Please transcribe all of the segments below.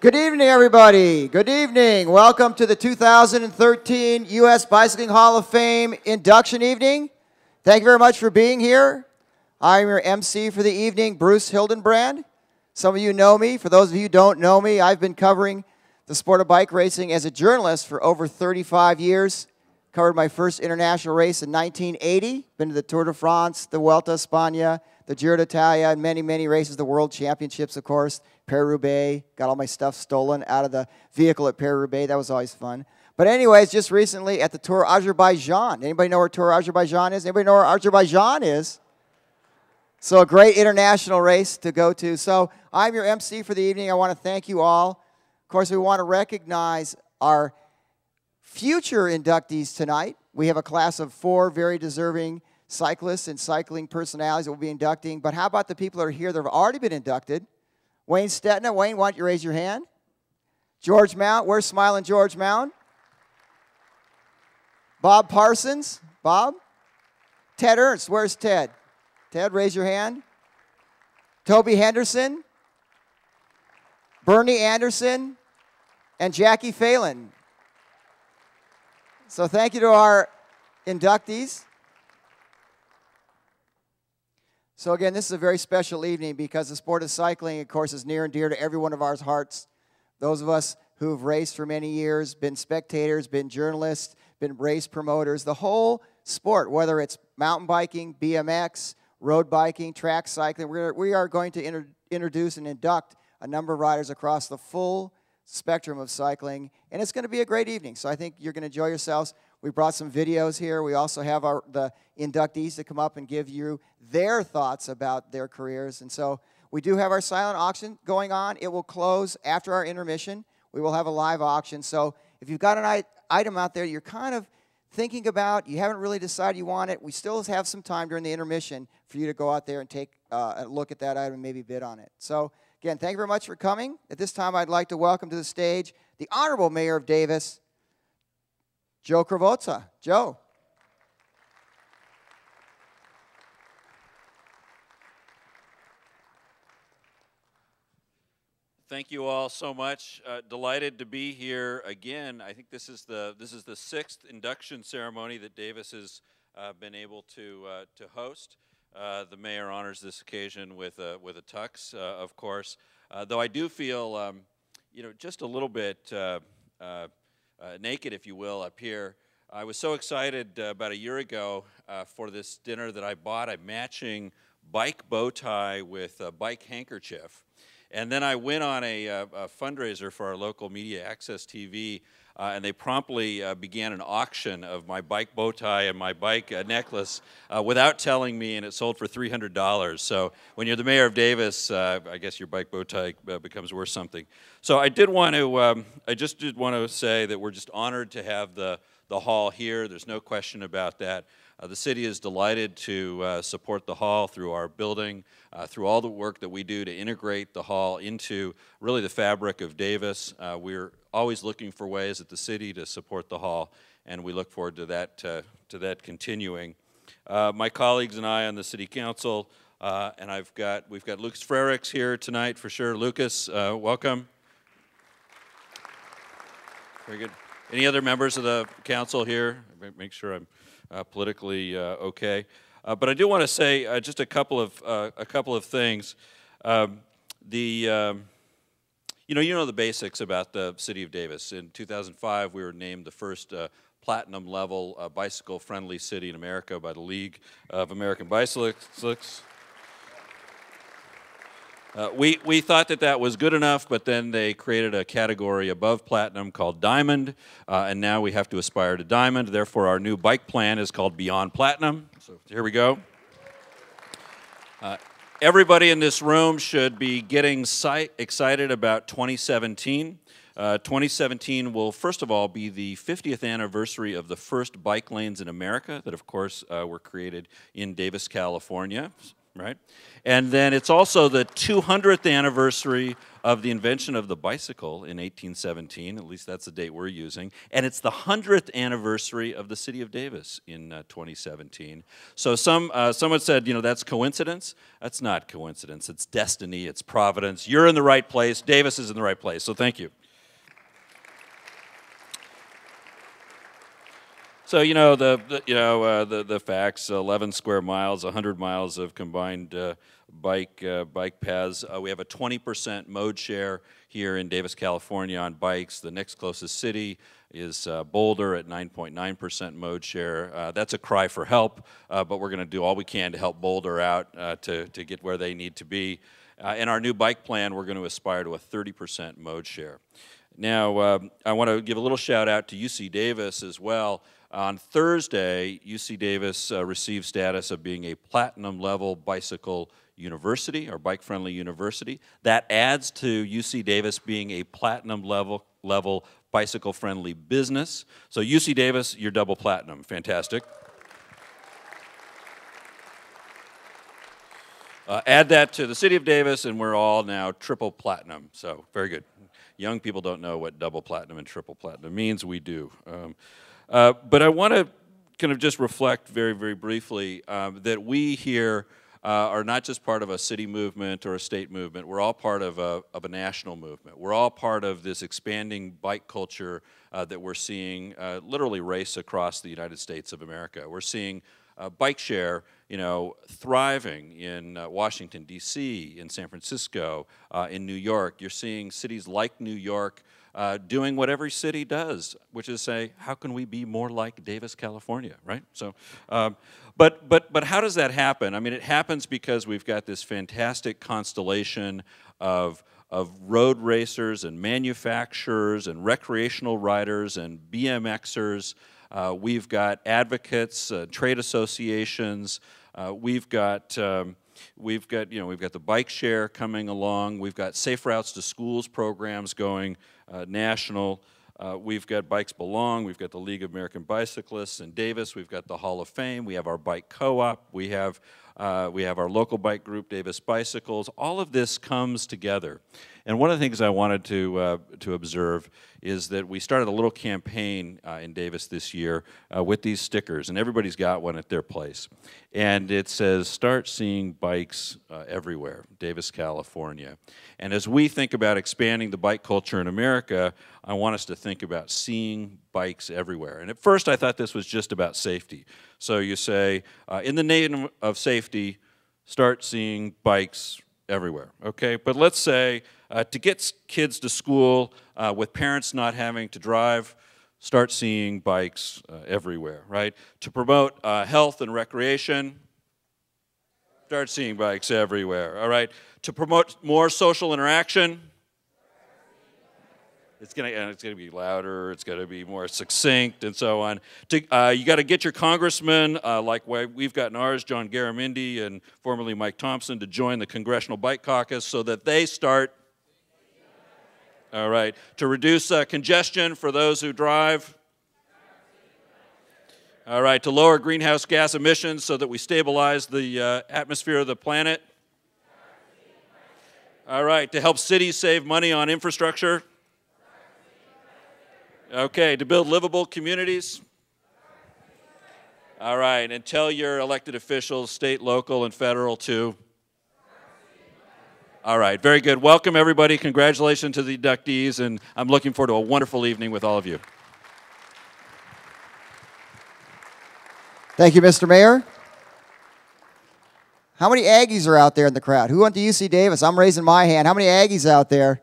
Good evening, everybody. Good evening. Welcome to the 2013 U.S. Bicycling Hall of Fame induction evening. Thank you very much for being here. I'm your MC for the evening, Bruce Hildenbrand. Some of you know me. For those of you who don't know me, I've been covering the sport of bike racing as a journalist for over 35 years. Covered my first international race in 1980. Been to the Tour de France, the Vuelta a España, the Giro d'Italia, and many, many races, the World Championships, of course. Paris-Roubaix, got all my stuff stolen out of the vehicle at Paris-Roubaix. That was always fun. But anyways, just recently at the Tour Azerbaijan. Anybody know where Tour Azerbaijan is? Anybody know where Azerbaijan is? So a great international race to go to. So I'm your MC for the evening. I want to thank you all. Of course, we want to recognize our future inductees tonight. We have a class of four very deserving cyclists and cycling personalities that will be inducting. But how about the people that are here that have already been inducted? Wayne Stetina. Wayne, why don't you raise your hand? George Mount. Where's smiling George Mount? Bob Parsons. Bob? Ted Ernst. Where's Ted? Ted, raise your hand. Toby Henderson. Bernie Anderson. And Jacquie Phelan. So thank you to our inductees. So again, this is a very special evening because the sport of cycling, of course, is near and dear to every one of our hearts. Those of us who've raced for many years, been spectators, been journalists, been race promoters, the whole sport, whether it's mountain biking, BMX, road biking, track cycling, we're, we are going to inter- introduce and induct a number of riders across the full spectrum of cycling, and it's going to be a great evening. So I think you're going to enjoy yourselves. We brought some videos here. We also have our, the inductees to come up and give you their thoughts about their careers. And so we do have our silent auction going on. It will close after our intermission. We will have a live auction. So if you've got an item out there you're kind of thinking about, you haven't really decided you want it, we still have some time during the intermission for you to go out there and take uh, a look at that item and maybe bid on it. So again, thank you very much for coming. At this time, I'd like to welcome to the stage the Honorable Mayor of Davis, Joe Krovoza. Joe. Thank you all so much. Uh, delighted to be here again. I think this is the this is the sixth induction ceremony that Davis has uh, been able to uh, to host. Uh, the mayor honors this occasion with a with a tux, uh, of course. Uh, though I do feel, um, you know, just a little bit naked, if you will, up here. I was so excited uh, about a year ago uh, for this dinner that I bought a matching bike bow tie with a bike handkerchief. And then I went on a, a fundraiser for our local media, Access TV, uh, and they promptly uh, began an auction of my bike bow tie and my bike uh, necklace uh, without telling me, and it sold for $300. So when you're the mayor of Davis, uh, I guess your bike bow tie uh, becomes worth something. So I did want to, um, I just did want to say that we're just honored to have the, the hall here. There's no question about that. Uh, the city is delighted to uh, support the hall through our building, uh, through all the work that we do to integrate the hall into really the fabric of Davis. We're always looking for ways at the city to support the hall, and we look forward to that, uh, to that continuing. Uh, my colleagues and I on the city council, and I've got, we've got Lucas Frerichs here tonight for sure. Lucas, welcome. Very good. Any other members of the council here? Make sure I'm uh, politically uh, okay. Uh, but I do want to say just a couple of a couple of things. Um, the um, you know you know the basics about the city of Davis. In 2005, we were named the first platinum level uh, bicycle friendly city in America by the League of American Bicyclists. Uh, we, we thought that that was good enough, but then they created a category above platinum called diamond, uh, and now we have to aspire to diamond. Therefore, our new bike plan is called Beyond Platinum. So here we go. Everybody in this room should be getting excited about 2017. Uh, 2017 will, first of all, be the 50th anniversary of the first bike lanes in America that, of course, uh, were created in Davis, California right? And then it's also the 200th anniversary of the invention of the bicycle in 1817, at least that's the date we're using, and it's the 100th anniversary of the city of Davis in uh, 2017. So some, uh, someone said, you know, that's coincidence. That's not coincidence. It's destiny, it's providence. You're in the right place. Davis is in the right place. So thank you. So you know the, the you know uh, the the facts: 11 square miles, 100 miles of combined uh, bike uh, bike paths. Uh, we have a 20% mode share here in Davis, California, on bikes. The next closest city is uh, Boulder at 9.9% mode share. Uh, that's a cry for help, but we're going to do all we can to help Boulder out to to get where they need to be. in our new bike plan, we're going to aspire to a 30% mode share. Now, um, I want to give a little shout out to UC Davis as well. On Thursday, UC Davis uh, received status of being a platinum level bicycle university or bike friendly university. That adds to UC Davis being a platinum level, level bicycle friendly business. So, UC Davis, you're double platinum. Fantastic. Uh, add that to the city of Davis, and we're all now triple platinum. So, very good. Young people don't know what double platinum and triple platinum means. We do. Um, uh, but I want to kind of just reflect very, very briefly um, that we here uh, are not just part of a city movement or a state movement. We're all part of a, of a national movement. We're all part of this expanding bike culture uh, that we're seeing uh, literally race across the United States of America. We're seeing uh, bike share, you know, thriving in uh, Washington D.C., in San Francisco, uh, in New York. You're seeing cities like New York uh, doing what every city does, which is say, how can we be more like Davis, California, right? So, um, but but but how does that happen? I mean, it happens because we've got this fantastic constellation of of road racers and manufacturers and recreational riders and BMXers. Uh, we've got advocates, uh, trade associations. Uh, we've got um, we've got you know we've got the bike share coming along. We've got safe routes to schools programs going national. Uh, we've got Bikes Belong, we've got the League of American Bicyclists in Davis, we've got the Hall of Fame, we have our bike co-op, we have, uh, we have our local bike group, Davis Bicycles. All of this comes together. And one of the things I wanted to, uh, to observe is that we started a little campaign uh, in Davis this year uh, with these stickers, and everybody's got one at their place. And it says, Start seeing bikes uh, everywhere, Davis, California. And as we think about expanding the bike culture in America, I want us to think about seeing bikes everywhere. And at first, I thought this was just about safety. So you say, uh, in the name of safety, start seeing bikes everywhere, okay? But let's say uh, to get kids to school uh, with parents not having to drive, start seeing bikes uh, everywhere, right? To promote uh, health and recreation, start seeing bikes everywhere, all right? To promote more social interaction, it's gonna it's gonna be louder. It's gonna be more succinct and so on. To, uh, you got to get your congressman, uh, like we've gotten ours, John Garamendi and formerly Mike Thompson, to join the Congressional Bike Caucus so that they start. All right, to reduce uh, congestion for those who drive. All right, to lower greenhouse gas emissions so that we stabilize the uh, atmosphere of the planet. All right, to help cities save money on infrastructure. Okay, to build livable communities. All right, and tell your elected officials, state, local, and federal, to. All right, very good. Welcome, everybody. Congratulations to the inductees, and I'm looking forward to a wonderful evening with all of you. Thank you, Mr. Mayor. How many Aggies are out there in the crowd? Who went to UC Davis? I'm raising my hand. How many Aggies out there?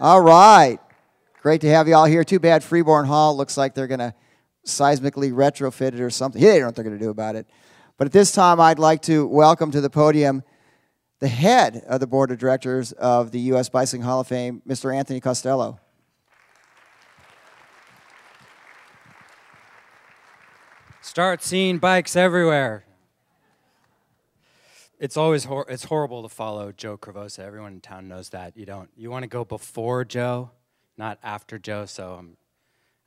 All right. Great to have you all here. Too bad Freeborn Hall looks like they're going to seismically retrofit it or something. They don't know what they're going to do about it. But at this time, I'd like to welcome to the podium the head of the board of directors of the U.S. Bicycling Hall of Fame, Mr. Anthony Costello. Start seeing bikes everywhere. It's always hor- it's horrible to follow Joe Krovoza. Everyone in town knows that. You don't. You want to go before Joe not after Joe. So I'm,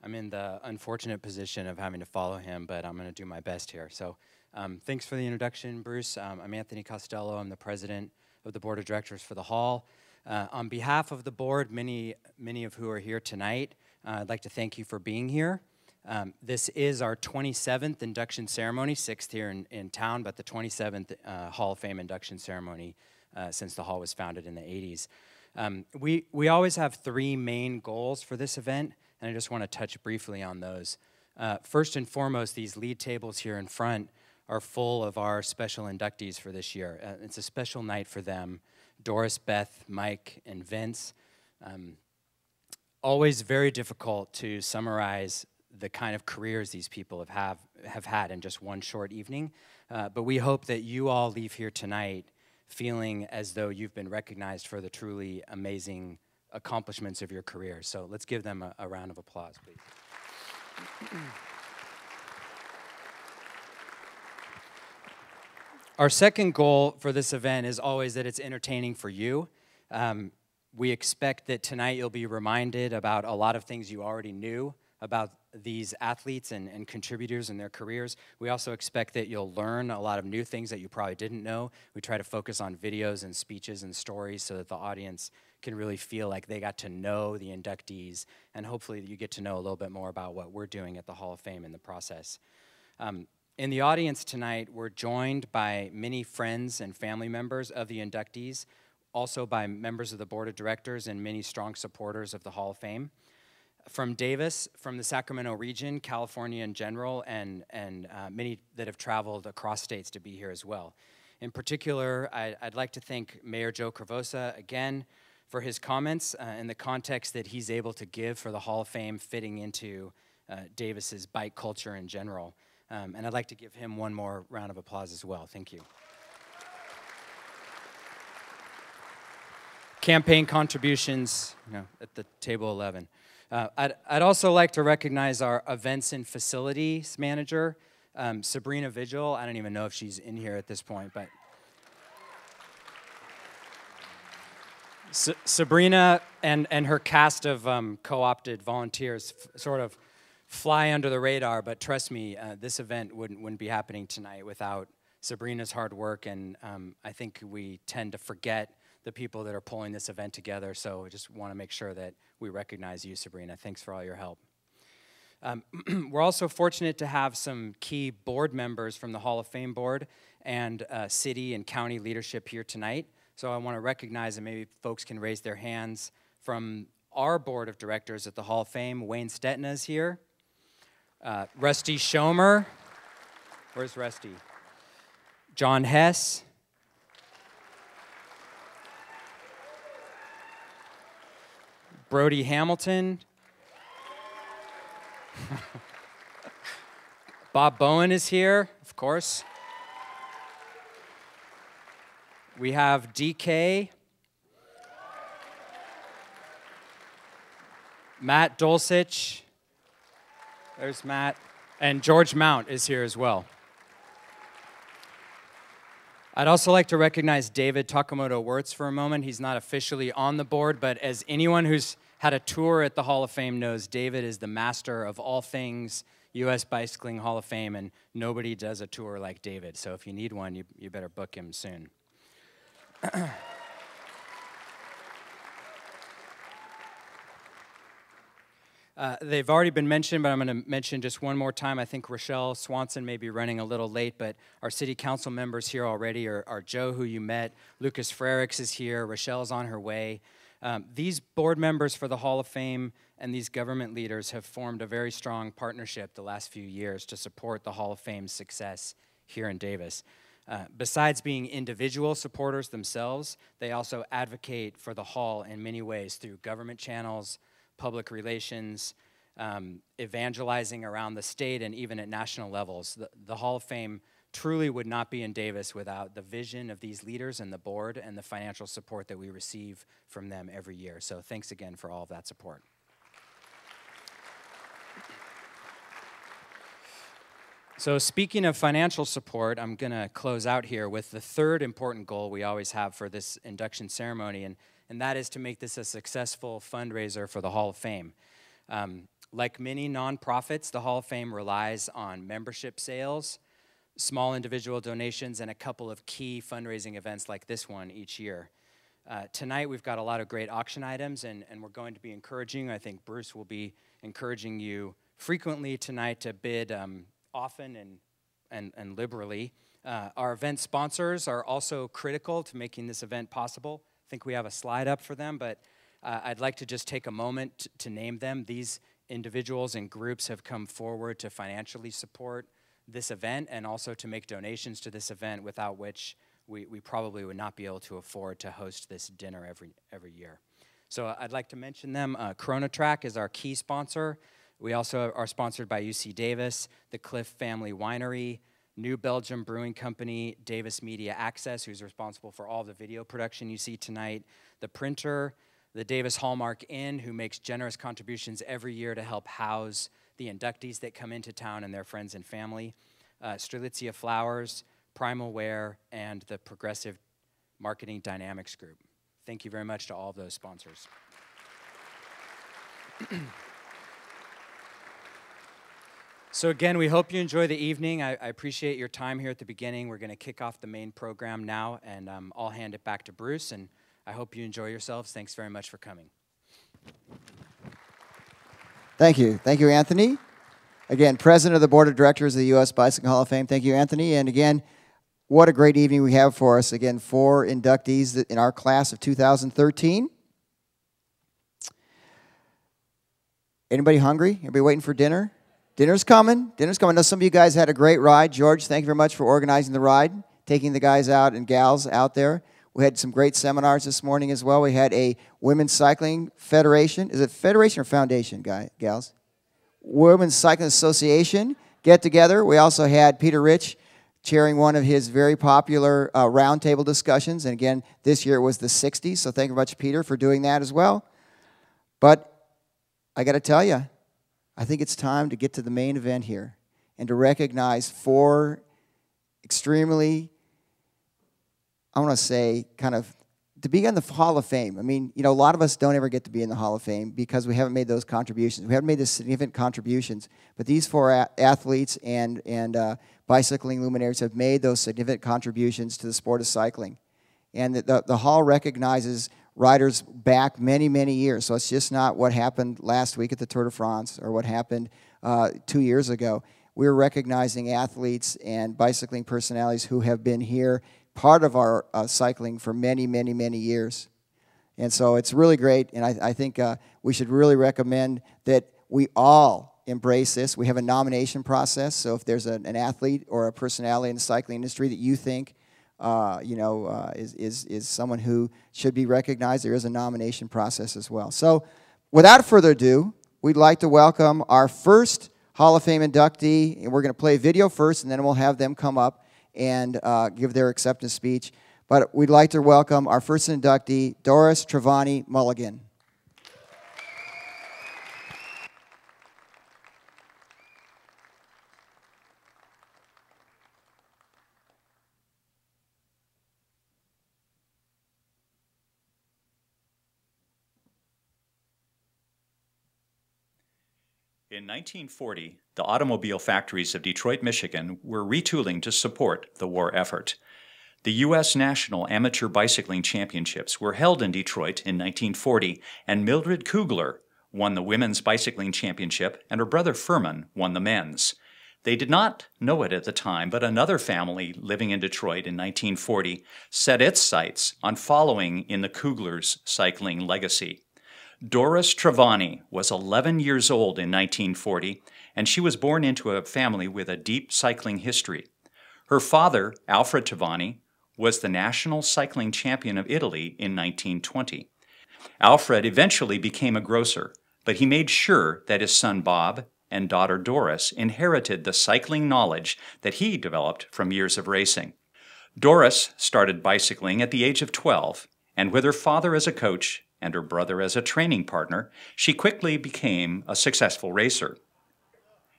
I'm in the unfortunate position of having to follow him, but I'm going to do my best here. So um, thanks for the introduction, Bruce. Um, I'm Anthony Costello. I'm the president of the board of directors for the Hall. Uh, on behalf of the board, many, many of who are here tonight, uh, I'd like to thank you for being here. Um, this is our 27th induction ceremony, sixth here in, in town, but the 27th uh, Hall of Fame induction ceremony uh, since the Hall was founded in the 80s. Um, we, we always have three main goals for this event, and I just want to touch briefly on those. Uh, first and foremost, these lead tables here in front are full of our special inductees for this year. Uh, it's a special night for them Doris, Beth, Mike, and Vince. Um, always very difficult to summarize the kind of careers these people have, have, have had in just one short evening. Uh, but we hope that you all leave here tonight feeling as though you've been recognized for the truly amazing accomplishments of your career. So let's give them a, a round of applause, please. Our second goal for this event is always that it's entertaining for you. Um, we expect that tonight you'll be reminded about a lot of things you already knew about these athletes and, and contributors and their careers. We also expect that you'll learn a lot of new things that you probably didn't know. We try to focus on videos and speeches and stories so that the audience can really feel like they got to know the inductees, and hopefully you get to know a little bit more about what we're doing at the Hall of Fame in the process. Um, in the audience tonight, we're joined by many friends and family members of the inductees, also by members of the board of directors and many strong supporters of the Hall of Fame. From Davis, from the Sacramento region, California in general, and, and uh, many that have traveled across states to be here as well. In particular, I, would like to thank Mayor Joe Krovoza again for his comments uh, in the context that he's able to give for the Hall of Fame fitting into uh, Davis's bike culture in general. Um, and I'd like to give him one more round of applause as well. Thank you. Campaign contributions, you know, at the table 11. Uh, I'd, I'd also like to recognize our events and facilities manager, um, Sabrina Vigil. I don't even know if she's in here at this point, but Sabrina and, and her cast of um, co-opted volunteers sort of fly under the radar, but trust me, uh, this event wouldn't, wouldn't be happening tonight without Sabrina's hard work, and um, I think we tend to forget the people that are pulling this event together, so I just want to make sure that we recognize you, Sabrina. Thanks for all your help. Um, we're also fortunate to have some key board members from the Hall of Fame board and uh, city and county leadership here tonight. So I want to recognize, and maybe folks can raise their hands from our board of directors at the Hall of Fame. Wayne Stetina is here. Uh, Rusty Schomer. Where's Rusty? John Hess. Brody Hamilton. Bob Bowen is here, of course. We have DK. Matt Dulcich. There's Matt. And George Mount is here as well. I'd also like to recognize David Takemoto Weerts for a moment. He's not officially on the board, but as anyone who's had a tour at the Hall of Fame knows, David is the master of all things U.S. Bicycling Hall of Fame, and nobody does a tour like David. So if you need one, you, you better book him soon. Uh, they've already been mentioned, but I'm going to mention just one more time. I think Rochelle Swanson may be running a little late, but our city council members here already are, are Joe, who you met, Lucas Frerichs is here, Rochelle's on her way. Um, these board members for the Hall of Fame and these government leaders have formed a very strong partnership the last few years to support the Hall of Fame's success here in Davis. Uh, besides being individual supporters themselves, they also advocate for the hall in many ways through government channels, public relations, um, evangelizing around the state, and even at national levels. The, the Hall of Fame truly would not be in Davis without the vision of these leaders and the board and the financial support that we receive from them every year. So thanks again for all of that support. So, speaking of financial support, I'm going to close out here with the third important goal we always have for this induction ceremony, and, and that is to make this a successful fundraiser for the Hall of Fame. Um, like many nonprofits, the Hall of Fame relies on membership sales, small individual donations, and a couple of key fundraising events like this one each year. Uh, tonight, we've got a lot of great auction items, and, and we're going to be encouraging, I think Bruce will be encouraging you frequently tonight to bid um, often and, and, and liberally. Uh, our event sponsors are also critical to making this event possible. I think we have a slide up for them, but uh, I'd like to just take a moment to, name them. These individuals and groups have come forward to financially support this event and also to make donations to this event without which we, we probably would not be able to afford to host this dinner every, every year. So uh, I'd like to mention them. Uh, Track is our key sponsor. We also are sponsored by UC Davis, the Clif Family Winery, New Belgium Brewing Company, Davis Media Access, who's responsible for all the video production you see tonight, the printer, the Davis Hallmark Inn, who makes generous contributions every year to help house the inductees that come into town and their friends and family, uh, Strelitzia Flowers, Primal Wear, and the Progressive Marketing Dynamics Group. Thank you very much to all of those sponsors. So, again, we hope you enjoy the evening. I, I, appreciate your time here at the beginning. We're going to kick off the main program now, and um, I'll hand it back to Bruce. And I hope you enjoy yourselves. Thanks very much for coming. Thank you. Thank you, Anthony. Again, President of the Board of Directors of the U.S. Bicycle Hall of Fame. Thank you, Anthony. And again, what a great evening we have for us. Again, four inductees in our class of 2013. Anybody hungry? Anybody waiting for dinner? Dinner's coming. Dinner's coming. I know some of you guys had a great ride. George, thank you very much for organizing the ride, taking the guys out and gals out there. We had some great seminars this morning as well. We had a Women's Cycling Federation. Is it Federation or Foundation, guy, gals? Women's Cycling Association get together. We also had Peter Rich chairing one of his very popular uh, roundtable discussions. And again, this year it was the 60s. So thank you very much, Peter, for doing that as well. But I got to tell you, I think it's time to get to the main event here and to recognize four extremely, I want to say, kind of to be in the Hall of Fame. I mean, you know, a lot of us don't ever get to be in the Hall of Fame because we haven't made those contributions. We haven't made the significant contributions. But these four athletes and, and uh, bicycling luminaries have made those significant contributions to the sport of cycling. And the, the, the Hall recognizes riders back many, many years. So it's just not what happened last week at the Tour de France or what happened uh, two years ago. We're recognizing athletes and bicycling personalities who have been here, part of our uh, cycling for many, many, many years. And so it's really great, and I, I think uh, we should really recommend that we all embrace this. We have a nomination process, so if there's an athlete or a personality in the cycling industry that you think uh, you know, uh, is, is, is someone who should be recognized. There is a nomination process as well. So, without further ado, we'd like to welcome our first Hall of Fame inductee. And we're going to play video first, and then we'll have them come up and uh, give their acceptance speech. But we'd like to welcome our first inductee, Doris Travani Mulligan. In 1940, the automobile factories of Detroit, Michigan were retooling to support the war effort. The U.S. National Amateur Bicycling Championships were held in Detroit in 1940, and Mildred Kugler won the Women's Bicycling Championship, and her brother Furman won the men's. They did not know it at the time, but another family living in Detroit in 1940 set its sights on following in the Kuglers' cycling legacy. Doris Travani was 11 years old in 1940, and she was born into a family with a deep cycling history. Her father, Alfred Travani, was the national cycling champion of Italy in 1920. Alfred eventually became a grocer, but he made sure that his son Bob and daughter Doris inherited the cycling knowledge that he developed from years of racing. Doris started bicycling at the age of 12, and with her father as a coach, and her brother as a training partner, she quickly became a successful racer.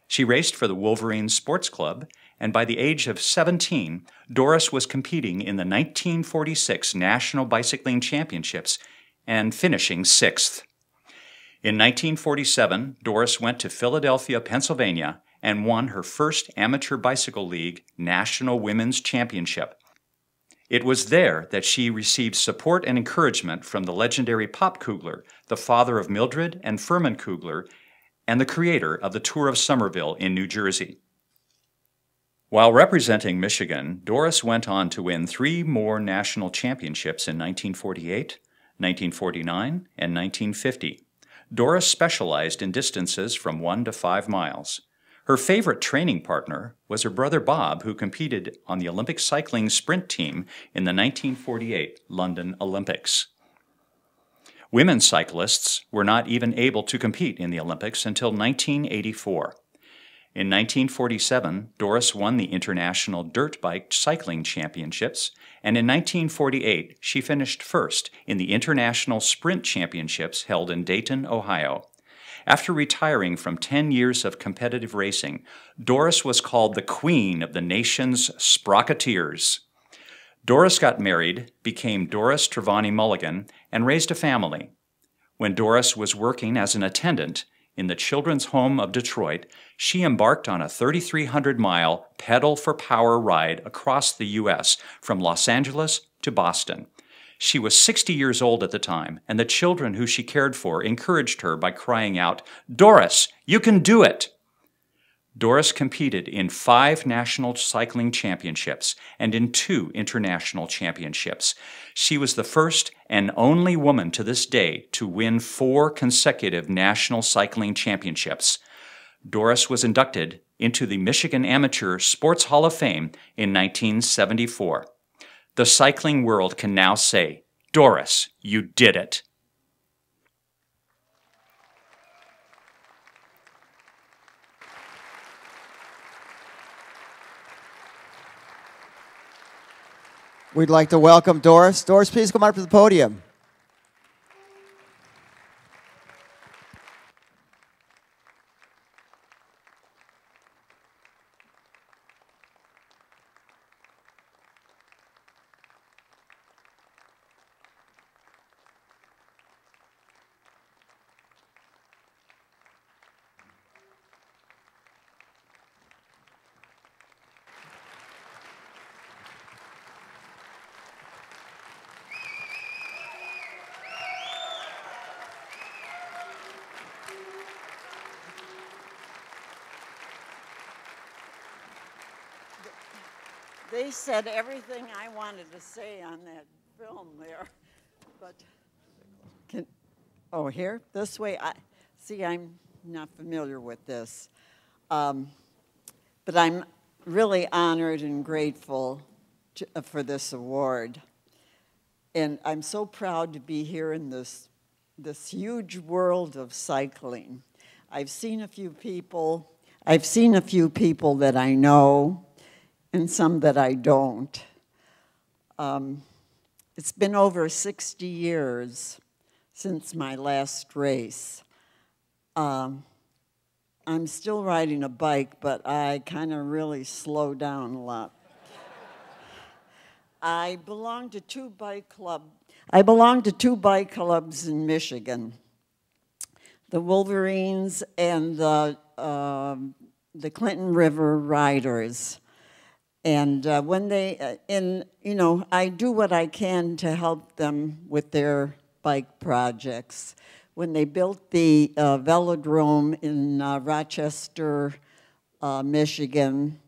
She raced for the Wolverine Sports Club, and by the age of 17, Doris was competing in the 1946 National Bicycling Championships and finishing sixth. In 1947, Doris went to Philadelphia, Pennsylvania, and won her first Amateur Bicycle League National Women's Championship. It was there that she received support and encouragement from the legendary Pop Kugler, the father of Mildred and Furman Kugler, and the creator of the Tour of Somerville in New Jersey. While representing Michigan, Doris went on to win three more national championships in 1948, 1949, and 1950. Doris specialized in distances from one to five miles. Her favorite training partner was her brother Bob, who competed on the Olympic cycling sprint team in the 1948 London Olympics. Women cyclists were not even able to compete in the Olympics until 1984. In 1947, Doris won the International Dirt Bike Cycling Championships, and in 1948, she finished first in the International Sprint Championships held in Dayton, Ohio. After retiring from 10 years of competitive racing, Doris was called the queen of the nation's sprocketeers. Doris got married, became Doris Travani Mulligan, and raised a family. When Doris was working as an attendant in the Children's Home of Detroit, she embarked on a 3,300 mile pedal for power ride across the U.S. from Los Angeles to Boston. She was 60 years old at the time, and the children who she cared for encouraged her by crying out, Doris, you can do it! Doris competed in five national cycling championships and in two international championships. She was the first and only woman to this day to win four consecutive national cycling championships. Doris was inducted into the Michigan Amateur Sports Hall of Fame in 1974 the cycling world can now say, Doris, you did it. We'd like to welcome Doris. Doris, please come up to the podium. They said everything I wanted to say on that film there, but can, oh, here, this way, I, see, I'm not familiar with this. Um, but I'm really honored and grateful to, uh, for this award. And I'm so proud to be here in this, this huge world of cycling. I've seen a few people, I've seen a few people that I know, and some that I don't. Um, it's been over 60 years since my last race. Um, I'm still riding a bike, but I kind of really slow down a lot. I belong to two bike club. I belong to two bike clubs in Michigan, the Wolverines and the uh, the Clinton River Riders. And uh, when they, uh, in, you know, I do what I can to help them with their bike projects. When they built the uh, velodrome in uh, Rochester, uh, Michigan,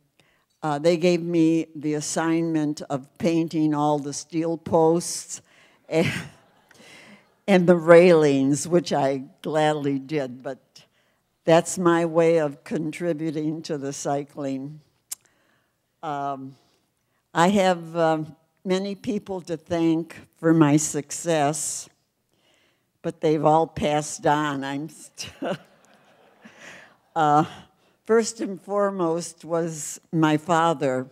uh, they gave me the assignment of painting all the steel posts and, and the railings, which I gladly did, but that's my way of contributing to the cycling. Um, I have uh, many people to thank for my success, but they've all passed on. I'm uh, first and foremost was my father.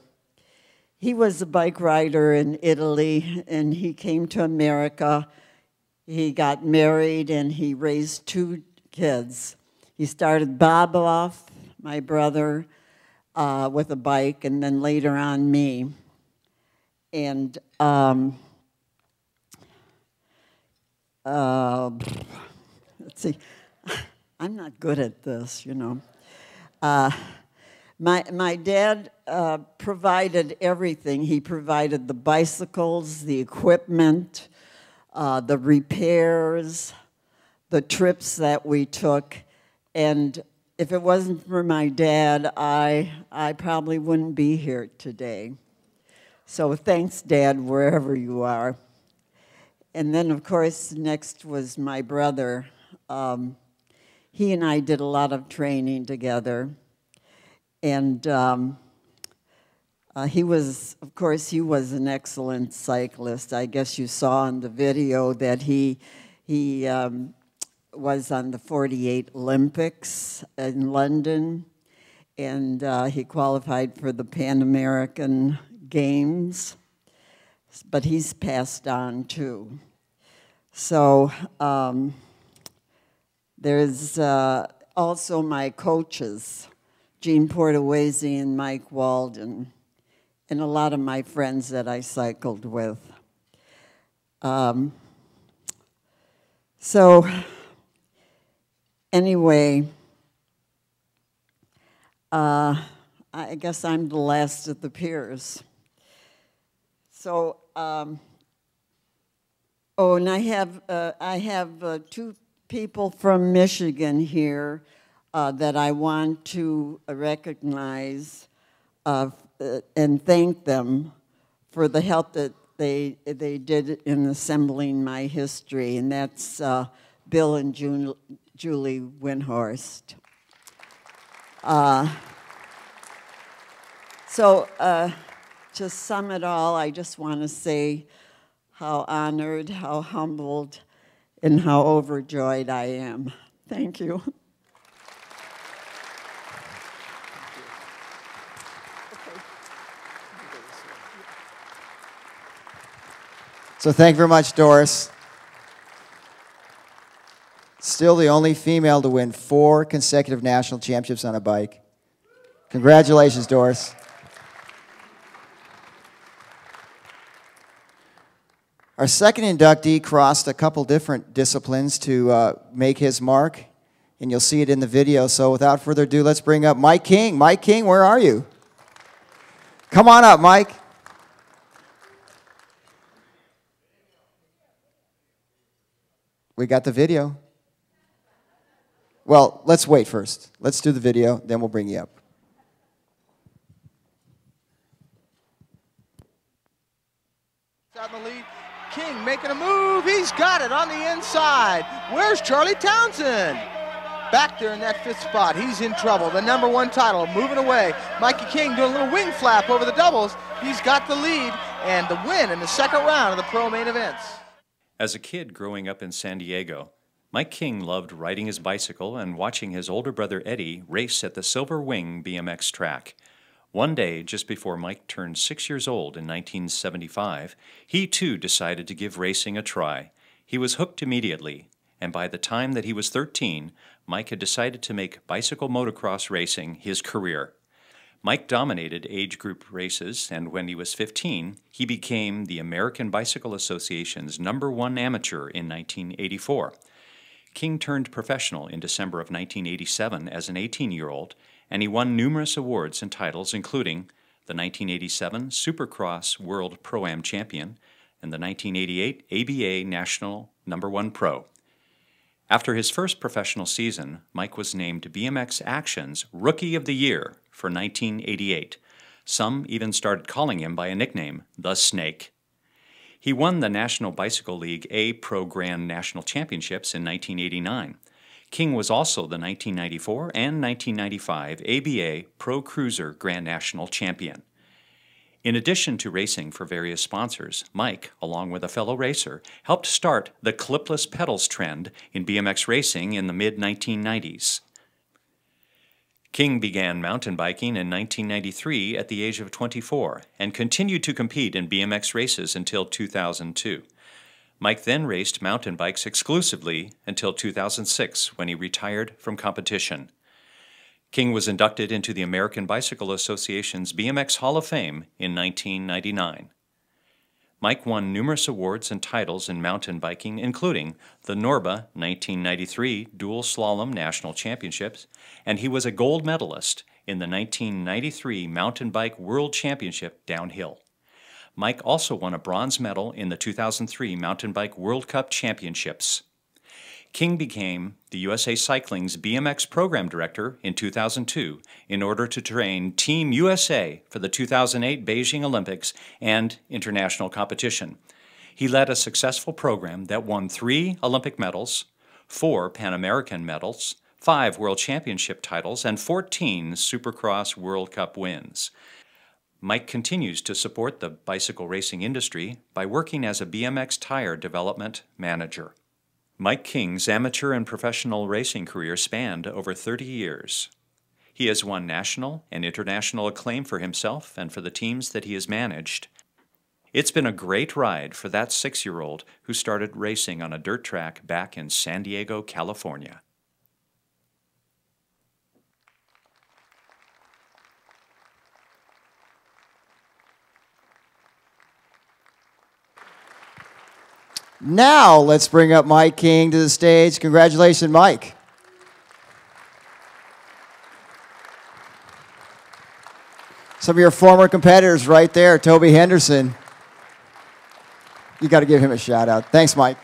He was a bike rider in Italy, and he came to America. He got married, and he raised two kids. He started Bob off, my brother, uh, with a bike, and then later on me. And um, uh, let's see, I'm not good at this, you know. Uh, my, my dad uh, provided everything. He provided the bicycles, the equipment, uh, the repairs, the trips that we took. And if it wasn't for my dad, I, I probably wouldn't be here today. So thanks, Dad, wherever you are. And then, of course, next was my brother. Um, he and I did a lot of training together. And um, uh, he was, of course, he was an excellent cyclist. I guess you saw in the video that he, he um, was on the 48 Olympics in London, and uh, he qualified for the Pan American Games, but he's passed on too. So um, there's uh, also my coaches, Gene Portuesi and Mike Walden, and a lot of my friends that I cycled with. Um, so anyway, uh, I guess I'm the last of the peers. So, um, oh, and I have, uh, I have uh, two people from Michigan here uh, that I want to recognize uh, and thank them for the help that they, they did in assembling my history, and that's uh, Bill and June, Julie Winhorst. Uh, so, uh, to sum it all, I just want to say how honored, how humbled, and how overjoyed I am. Thank you. So thank you very much, Doris. Still the only female to win four consecutive national championships on a bike. Congratulations, Doris. Our second inductee crossed a couple different disciplines to uh, make his mark, and you'll see it in the video. So without further ado, let's bring up Mike King. Mike King, where are you? Come on up, Mike. We got the video. Well, let's wait first. Let's do the video, then we'll bring you up. Out in the lead. King making a move. He's got it on the inside. Where's Charlie Townsend? Back there in that fifth spot. He's in trouble. The number one title moving away. Mikey King doing a little wing flap over the doubles. He's got the lead and the win in the second round of the pro main events. As a kid growing up in San Diego, Mike King loved riding his bicycle and watching his older brother Eddie race at the Silver Wing BMX track. One day, just before Mike turned six years old in 1975, he too decided to give racing a try. He was hooked immediately, and by the time that he was 13, Mike had decided to make bicycle motocross racing his career. Mike dominated age group races, and when he was 15, he became the American Bicycle Association's number one amateur in 1984. King turned professional in December of 1987 as an 18 year old and he won numerous awards and titles, including the 1987 Supercross World Pro Am Champion and the 1988 ABA National Number One Pro. After his first professional season, Mike was named BMX Action's Rookie of the Year for 1988. Some even started calling him by a nickname, The Snake. He won the National Bicycle League A Pro Grand National Championships in 1989 King was also the 1994 and 1995 ABA Pro Cruiser Grand National Champion. In addition to racing for various sponsors, Mike, along with a fellow racer, helped start the clipless pedals trend in BMX racing in the mid 1990s. King began mountain biking in 1993 at the age of 24 and continued to compete in BMX races until 2002. Mike then raced mountain bikes exclusively until 2006 when he retired from competition. King was inducted into the American Bicycle Association's BMX Hall of Fame in 1999. Mike won numerous awards and titles in mountain biking, including the Norba 1993 Dual Slalom National Championships, and he was a gold medalist in the 1993 Mountain Bike World Championship downhill. Mike also won a bronze medal in the 2003 Mountain Bike World Cup Championships. King became the USA Cycling's BMX program director in 2002 in order to train Team USA for the 2008 Beijing Olympics and international competition. He led a successful program that won three Olympic medals, four Pan American medals, five World Championship titles, and 14 Supercross World Cup wins. Mike continues to support the bicycle racing industry by working as a BMX tire development manager. Mike King's amateur and professional racing career spanned over 30 years. He has won national and international acclaim for himself and for the teams that he has managed. It's been a great ride for that six year old who started racing on a dirt track back in San Diego, California. Now let's bring up Mike King to the stage. Congratulations, Mike. Some of your former competitors right there, Toby Henderson. You got to give him a shout out. Thanks, Mike.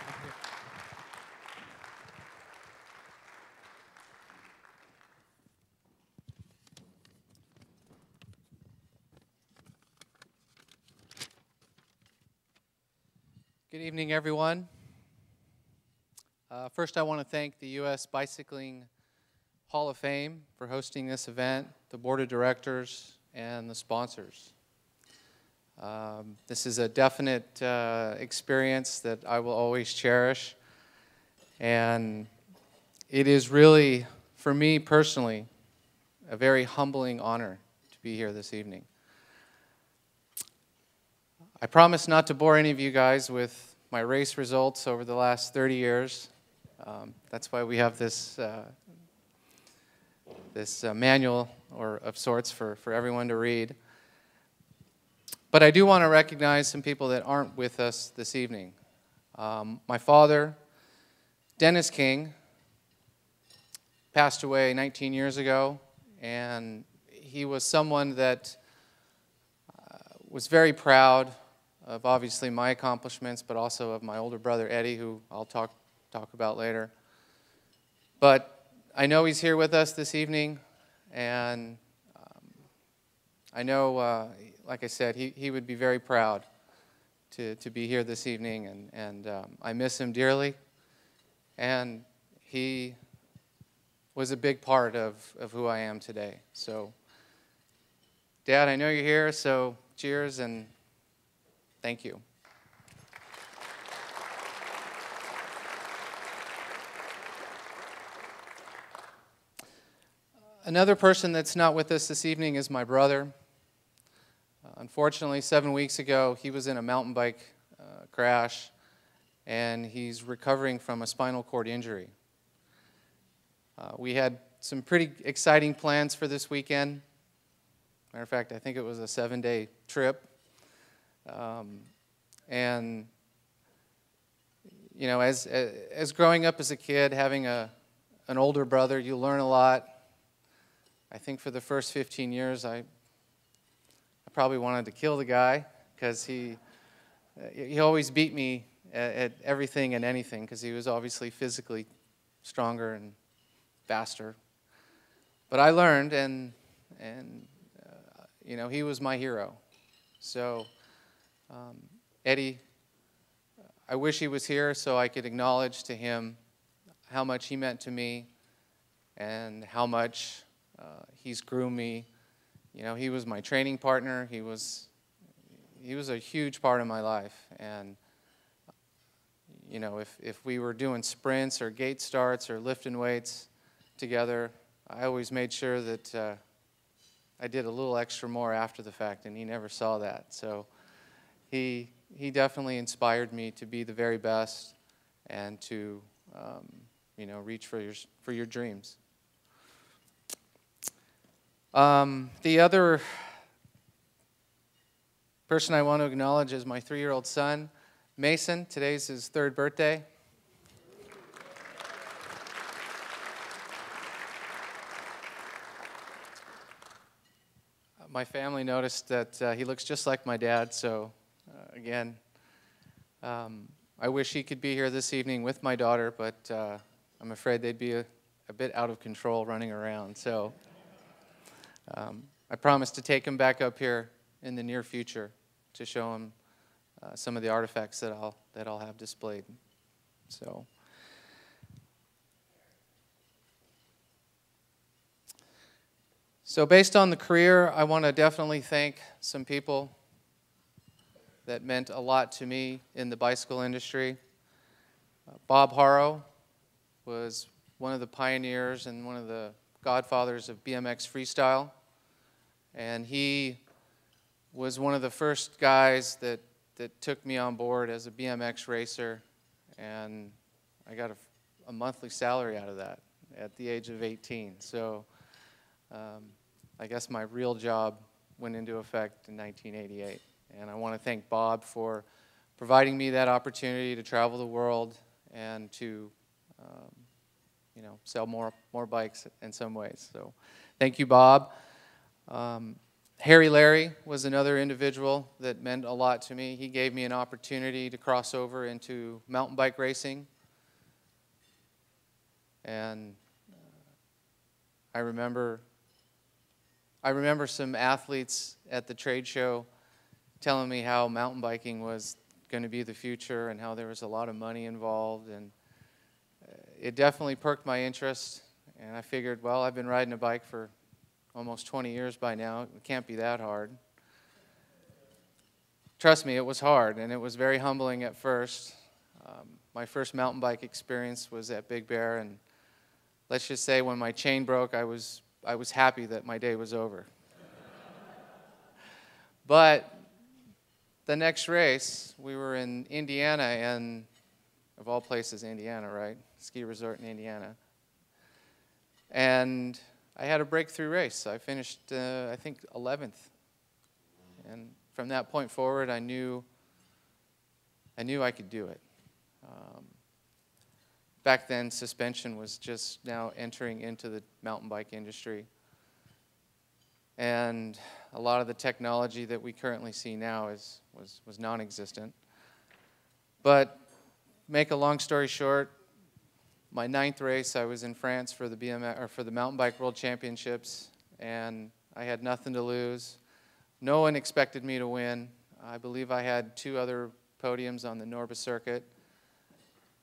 Good evening, everyone. Uh, first, I want to thank the U.S. Bicycling Hall of Fame for hosting this event, the board of directors, and the sponsors. Um, this is a definite uh, experience that I will always cherish, and it is really, for me personally, a very humbling honor to be here this evening. I promise not to bore any of you guys with my race results over the last 30 years. Um, that's why we have this, uh, this uh, manual or of sorts for, for everyone to read. But I do want to recognize some people that aren't with us this evening. Um, my father, Dennis King, passed away 19 years ago, and he was someone that uh, was very proud of obviously my accomplishments, but also of my older brother Eddie, who I'll talk, talk about later. But I know he's here with us this evening, and um, I know, uh, like I said, he, he would be very proud to, to be here this evening, and, and um, I miss him dearly. And he was a big part of, of who I am today. So, Dad, I know you're here, so cheers and Thank you. Another person that's not with us this evening is my brother. Uh, unfortunately, seven weeks ago, he was in a mountain bike uh, crash and he's recovering from a spinal cord injury. Uh, we had some pretty exciting plans for this weekend. Matter of fact, I think it was a seven day trip. Um, and you know, as as growing up as a kid, having a an older brother, you learn a lot. I think for the first 15 years, I I probably wanted to kill the guy because he he always beat me at, at everything and anything because he was obviously physically stronger and faster. But I learned, and and uh, you know, he was my hero. So. Um, Eddie, I wish he was here so I could acknowledge to him how much he meant to me and how much uh, he's groomed me. You know, he was my training partner. He was, he was a huge part of my life. And, you know, if, if we were doing sprints or gate starts or lifting weights together, I always made sure that uh, I did a little extra more after the fact, and he never saw that. So, he, he definitely inspired me to be the very best and to, um, you know, reach for your, for your dreams. Um, the other person I want to acknowledge is my three year old son, Mason. Today's his third birthday. My family noticed that uh, he looks just like my dad, so again, um, I wish he could be here this evening with my daughter, but uh, I'm afraid they'd be a, a, bit out of control running around. So um, I promise to take him back up here in the near future to show him uh, some of the artifacts that I'll, that I'll have displayed. So. So, based on the career, I want to definitely thank some people that meant a lot to me in the bicycle industry. Uh, Bob Haro was one of the pioneers and one of the godfathers of BMX freestyle. And he was one of the first guys that, that took me on board as a BMX racer. And I got a, a monthly salary out of that at the age of 18. So um, I guess my real job went into effect in 1988. And I want to thank Bob for providing me that opportunity to travel the world and to, um, you know, sell more, more bikes in some ways. So thank you, Bob. Um, Harry Larry was another individual that meant a lot to me. He gave me an opportunity to cross over into mountain bike racing. And uh, I remember I remember some athletes at the trade show telling me how mountain biking was going to be the future and how there was a lot of money involved. And uh, it definitely perked my interest. And I figured, well, I've been riding a bike for almost 20 years by now. It can't be that hard. Trust me, it was hard, and it was very humbling at first. Um, my first mountain bike experience was at Big Bear, and let's just say when my chain broke, I was, I was happy that my day was over. but the next race, we were in Indiana, and of all places, Indiana, right? Ski resort in Indiana. And I had a breakthrough race. I finished, uh, I think, 11th. And from that point forward, I knew, I knew I could do it. Um, back then, suspension was just now entering into the mountain bike industry. And a lot of the technology that we currently see now is, was, was non existent. But make a long story short, my ninth race, I was in France for the BMX or for the mountain bike world championships, and I had nothing to lose. No one expected me to win. I believe I had two other podiums on the NORBA circuit,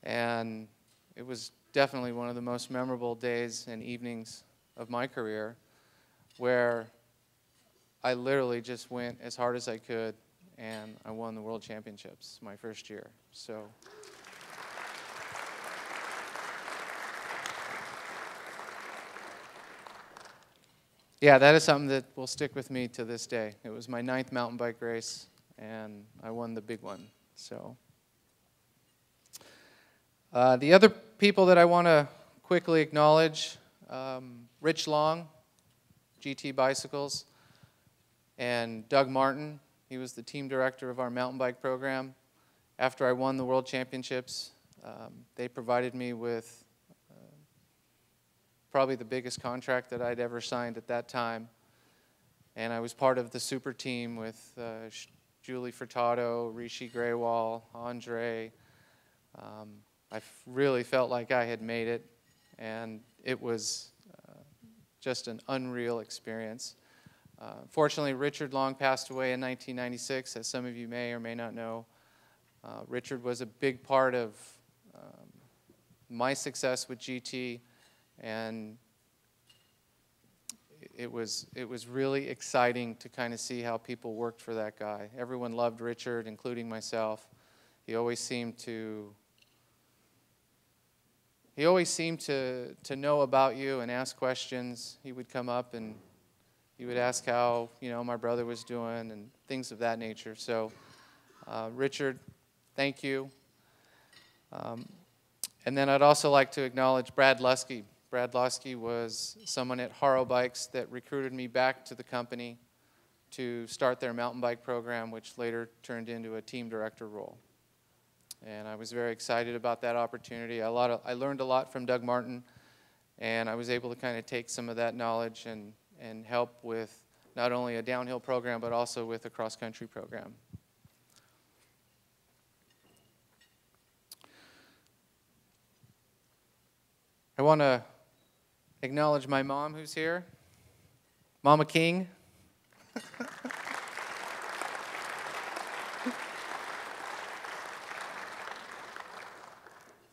and it was definitely one of the most memorable days and evenings of my career, where I literally just went as hard as I could, and I won the world championships my first year. So. Yeah, that is something that will stick with me to this day. It was my ninth mountain bike race, and I won the big one. So, uh, the other people that I want to quickly acknowledge um, Rich Long, GT Bicycles and Doug Martin. He was the team director of our mountain bike program. After I won the world championships, um, they provided me with uh, probably the biggest contract that I'd ever signed at that time. And I was part of the super team with uh, Juli Furtado, Rishi Grewal, Andre. Um, I really felt like I had made it, and it was uh, just an unreal experience. Uh, fortunately, Richard Long passed away in 1996, as some of you may or may not know. Uh, Richard was a big part of um, my success with GT, and it was, it was really exciting to kind of see how people worked for that guy. Everyone loved Richard, including myself. He always seemed to he always seemed to, to know about you and ask questions. He would come up and he would ask how you know my brother was doing and things of that nature. So, uh, Richard, thank you. Um, and then I'd also like to acknowledge Brad Lusky. Brad Lusky was someone at Haro Bikes that recruited me back to the company to start their mountain bike program, which later turned into a team director role. And I was very excited about that opportunity. A lot of, I learned a lot from Doug Martin, and I was able to kind of take some of that knowledge and, and help with not only a downhill program, but also with a cross country program. I want to acknowledge my mom who's here, Mama King.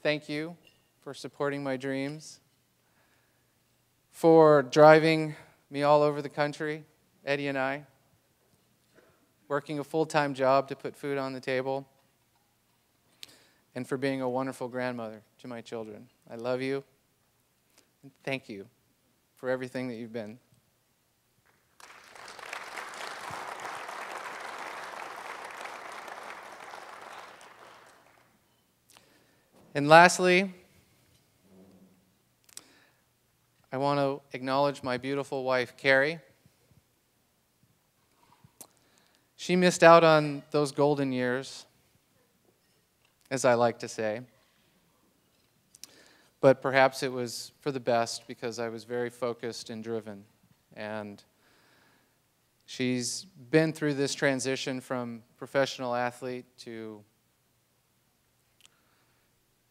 Thank you for supporting my dreams, for driving me all over the country, Eddie and I, working a full time job to put food on the table, and for being a wonderful grandmother to my children. I love you, and thank you for everything that you've been. And lastly, I want to acknowledge my beautiful wife, Carrie. She missed out on those golden years, as I like to say. But perhaps it was for the best because I was very focused and driven. And she's been through this transition from professional athlete to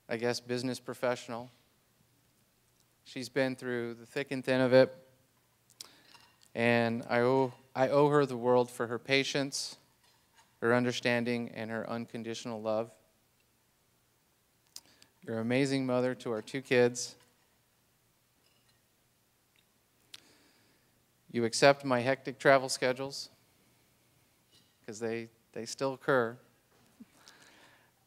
I guess, business professional. She's been through the thick and thin of it. And I owe, I owe her the world for her patience, her understanding, and her unconditional love. You're an amazing mother to our two kids. You accept my hectic travel schedules because they, they still occur.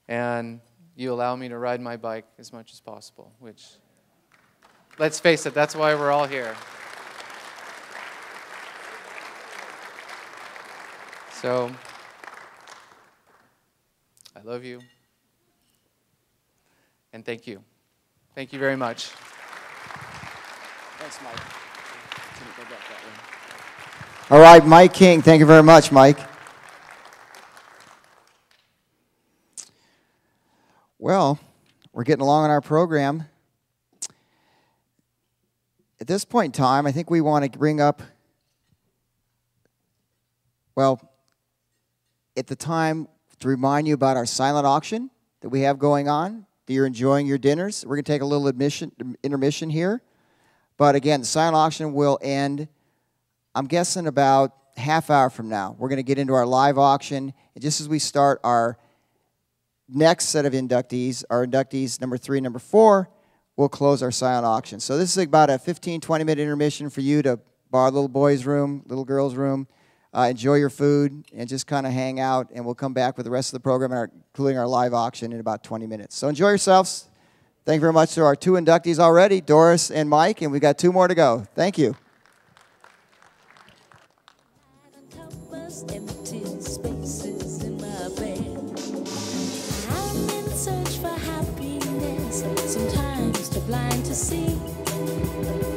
And you allow me to ride my bike as much as possible, which, let's face it, that's why we're all here. So, I love you. And thank you. Thank you very much. Thanks, Mike. All right, Mike King. Thank you very much, Mike. Well, we're getting along on our program. At this point in time, I think we want to bring up, well, at the time to remind you about our silent auction that we have going on, that you're enjoying your dinners. We're going to take a little admission, intermission here. But again, the silent auction will end, I'm guessing, about half hour from now. We're going to get into our live auction. And just as we start our next set of inductees, our inductees number three, number four, we'll close our silent auction. So this is about a 15, 20 minute intermission for you to borrow little boy's room, little girl's room, uh, enjoy your food, and just kind of hang out. And we'll come back with the rest of the program, including our live auction, in about 20 minutes. So enjoy yourselves. Thank you very much to our two inductees already, Doris and Mike, and we've got two more to go. Thank you. Blind to see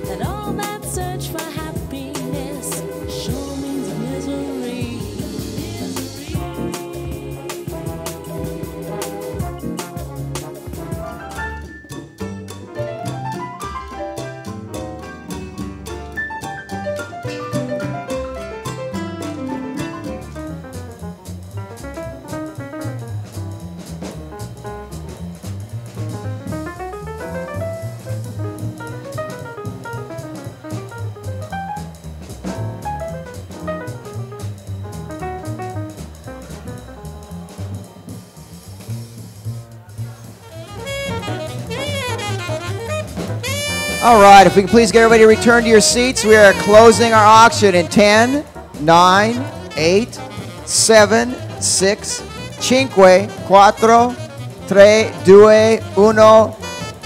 All right, if we can please get everybody to return to your seats, we are closing our auction in 10, 9, 8, 7, 6, 5, 4, 3, 2, 1.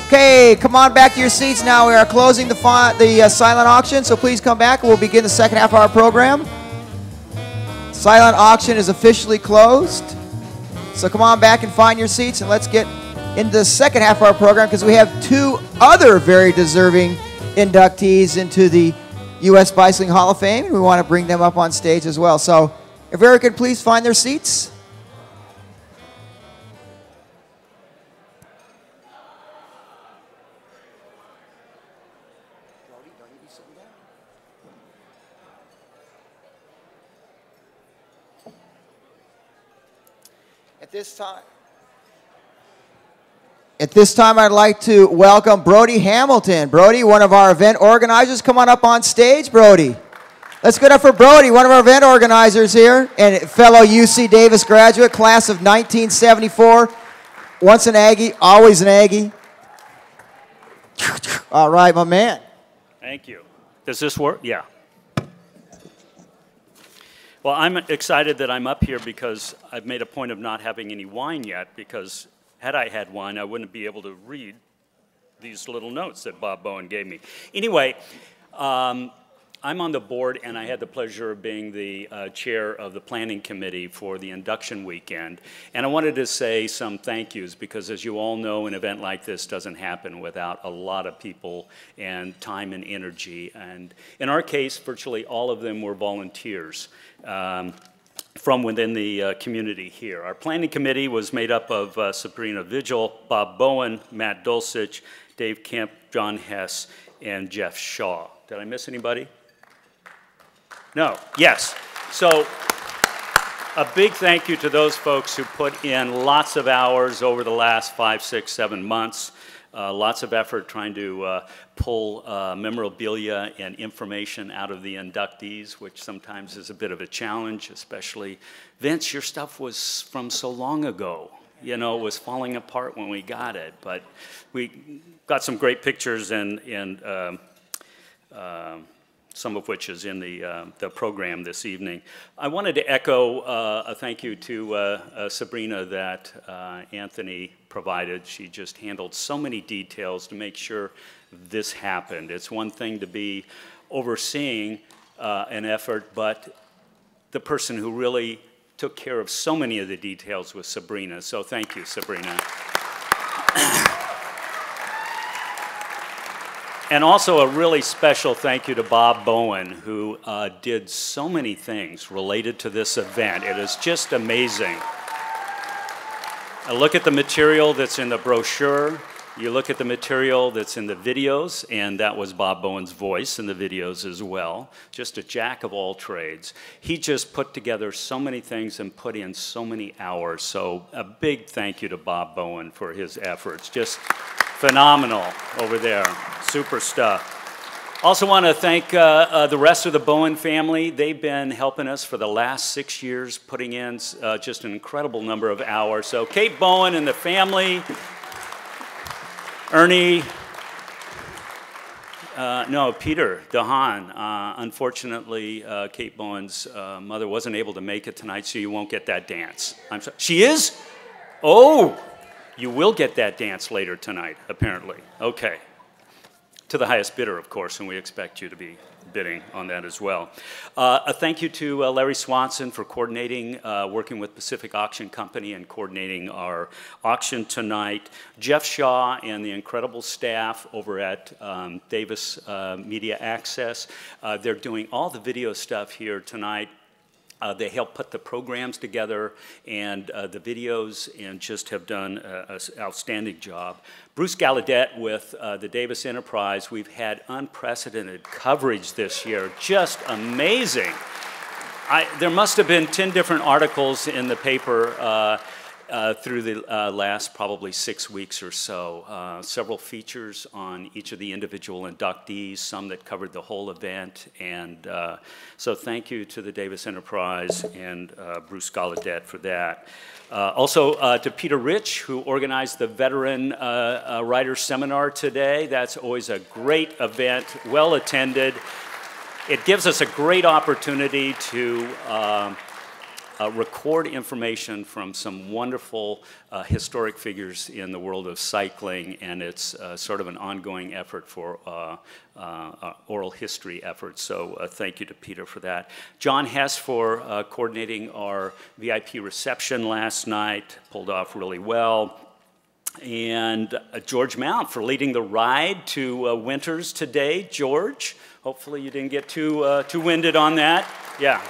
Okay, come on back to your seats now. We are closing the, the uh, silent auction, so please come back. We'll begin the second half of our program. Silent auction is officially closed. So come on back and find your seats, and let's get in the second half of our program because we have two other very deserving inductees into the U.S. Bicycling Hall of Fame, and we want to bring them up on stage as well. So, if everyone could please find their seats. At this time, at this time, I'd like to welcome Brody Hamilton. Brody, one of our event organizers, come on up on stage, Brody. Let's get up for Brody, one of our event organizers here, and fellow UC Davis graduate, class of 1974. Once an Aggie, always an Aggie. All right, my man. Thank you. Does this work? Yeah. Well, I'm excited that I'm up here because I've made a point of not having any wine yet because had I had wine, I wouldn't be able to read these little notes that Bob Bowen gave me. Anyway, um, I'm on the board, and I had the pleasure of being the uh, chair of the planning committee for the induction weekend. And I wanted to say some thank yous because, as you all know, an event like this doesn't happen without a lot of people and time and energy. And in our case, virtually all of them were volunteers. Um, from within the uh, community here. Our planning committee was made up of uh, Sabrina Vigil, Bob Bowen, Matt Dulcich, Dave Kemp, John Hess, and Jeff Shaw. Did I miss anybody? No, yes. So a big thank you to those folks who put in lots of hours over the last five, six, seven months. Uh, lots of effort trying to uh, pull uh, memorabilia and information out of the inductees, which sometimes is a bit of a challenge, especially Vince, your stuff was from so long ago. You know, it was falling apart when we got it, but we got some great pictures and, and um, uh, some of which is in the, uh, the program this evening. I wanted to echo uh, a thank you to uh, uh Sabrina that uh, Anthony provided. She just handled so many details to make sure this happened. It's one thing to be overseeing uh, an effort, but the person who really took care of so many of the details was Sabrina. So thank you, Sabrina. And also a really special thank you to Bob Bowen, who uh, did so many things related to this event. It is just amazing. Look at the material that's in the brochure, you look at the material that's in the videos, and that was Bob Bowen's voice in the videos as well. Just a jack of all trades. He just put together so many things and put in so many hours. So a big thank you to Bob Bowen for his efforts. Just phenomenal over there. Super stuff. Also want to thank uh, uh, the rest of the Bowen family. They've been helping us for the last six years, putting in uh, just an incredible number of hours. So Kate Bowen and the family, Ernie, uh, no, Peter Dahan. Uh, unfortunately, uh, Kate Bowen's mother wasn't able to make it tonight, so you won't get that dance. I'm sorry. She is? Oh, you will get that dance later tonight, apparently. Okay to the highest bidder, of course, and we expect you to be bidding on that as well. Uh, a thank you to uh, Larry Swanson for coordinating, uh, working with Pacific Auction Company and coordinating our auction tonight. Jeff Shaw and the incredible staff over at um, Davis uh, Media Access. Uh, they're doing all the video stuff here tonight uh, they help put the programs together and uh, the videos and just have done an outstanding job. Bruce Gallaudet with uh, the Davis Enterprise, we've had unprecedented coverage this year, just amazing. I, there must have been 10 different articles in the paper uh, uh, through the uh, last probably six weeks or so. Uh, several features on each of the individual inductees, some that covered the whole event. And uh, so thank you to the Davis Enterprise and uh, Bruce Gallaudet for that. Uh, also to Peter Rich, who organized the Veteran Writer Seminar today. That's always a great event, well attended. It gives us a great opportunity to um, uh, record information from some wonderful uh, historic figures in the world of cycling, and it's uh, sort of an ongoing effort for uh, uh, oral history efforts. So uh, thank you to Peter for that. John Hess for coordinating our VIP reception last night, pulled off really well. And George Mount for leading the ride to Winters today. George, Hopefully you didn't get too, uh, too winded on that. Yeah.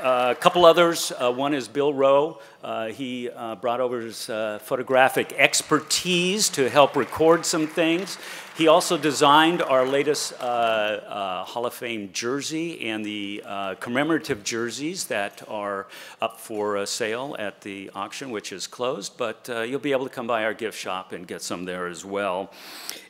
Uh, a couple others. Uh, one is Bill Rowe. Uh, he uh, brought over his uh, photographic expertise to help record some things. He also designed our latest Hall of Fame jersey and the commemorative jerseys that are up for sale at the auction, which is closed, but you'll be able to come by our gift shop and get some there as well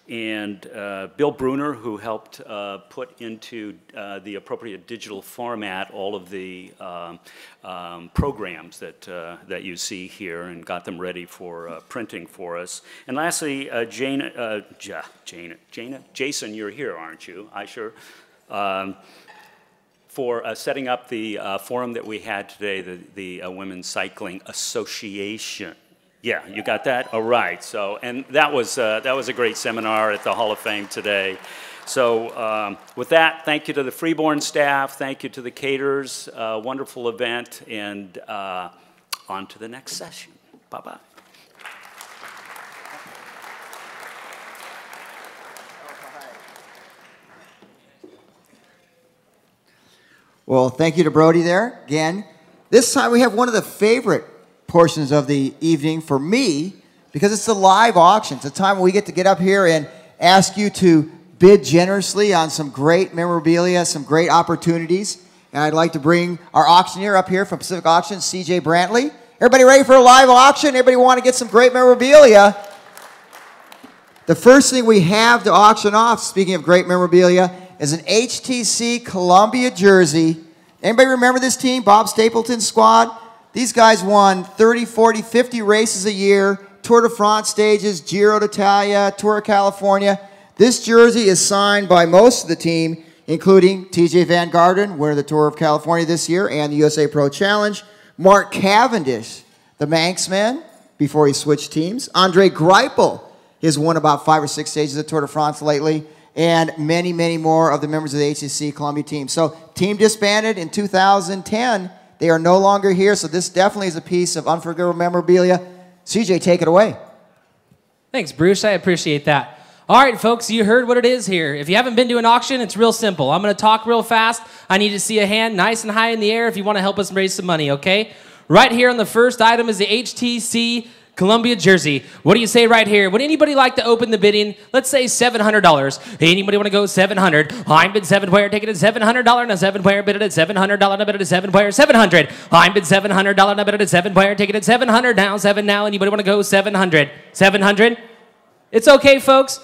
and uh, Bill Bruner, who helped uh, put into uh, the appropriate digital format all of the um, um, programs that, uh, that you see here and got them ready for uh, printing for us. And lastly, uh, Jane, Jane, Jane, Jason, you're here, aren't you? I sure. Um, for setting up the forum that we had today, the, the Women's Cycling Association. Yeah, you got that? All right. So, and that was, uh, that was a great seminar at the Hall of Fame today. So, um, with that, thank you to the Freeborn staff. Thank you to the caterers. Uh, wonderful event. And uh, on to the next session. Bye bye. Well, thank you to Brody there again. This time we have one of the favorite portions of the evening for me because it's a live auction. It's a time when we get to get up here and ask you to bid generously on some great memorabilia, some great opportunities. And I'd like to bring our auctioneer up here from Pacific Auctions, CJ Brantley. Everybody ready for a live auction? Everybody want to get some great memorabilia? The first thing we have to auction off, speaking of great memorabilia, is an HTC Columbia jersey. Anybody remember this team? Bob Stapleton's squad? These guys won 30, 40, 50 races a year, Tour de France stages, Giro d'Italia, Tour of California. This jersey is signed by most of the team, including Tejay Van Garderen, winner of the Tour of California this year and the USA Pro Challenge, Mark Cavendish, the Manxman, before he switched teams, Andre Greipel has won about five or six stages of Tour de France lately, and many, many more of the members of the HTC Columbia team. So, team disbanded in 2010 they are no longer here, so this definitely is a piece of unforgettable memorabilia. CJ, take it away. Thanks, Bruce. I appreciate that. All right, folks, you heard what it is here. If you haven't been to an auction, it's real simple. I'm going to talk real fast. I need to see a hand nice and high in the air if you want to help us raise some money, okay? Right here on the first item is the HTC Columbia jersey. What do you say right here? Would anybody like to open the bidding? Let's say $700. Anybody want to go 700? I'm bid seven player, take it at $700 and a seven player bid it at $700 and a bid it at seven player 700. I'm bid $700 and a bid it at seven player, take it at 700 now, seven now. Anybody want to go 700? 700? It's okay, folks.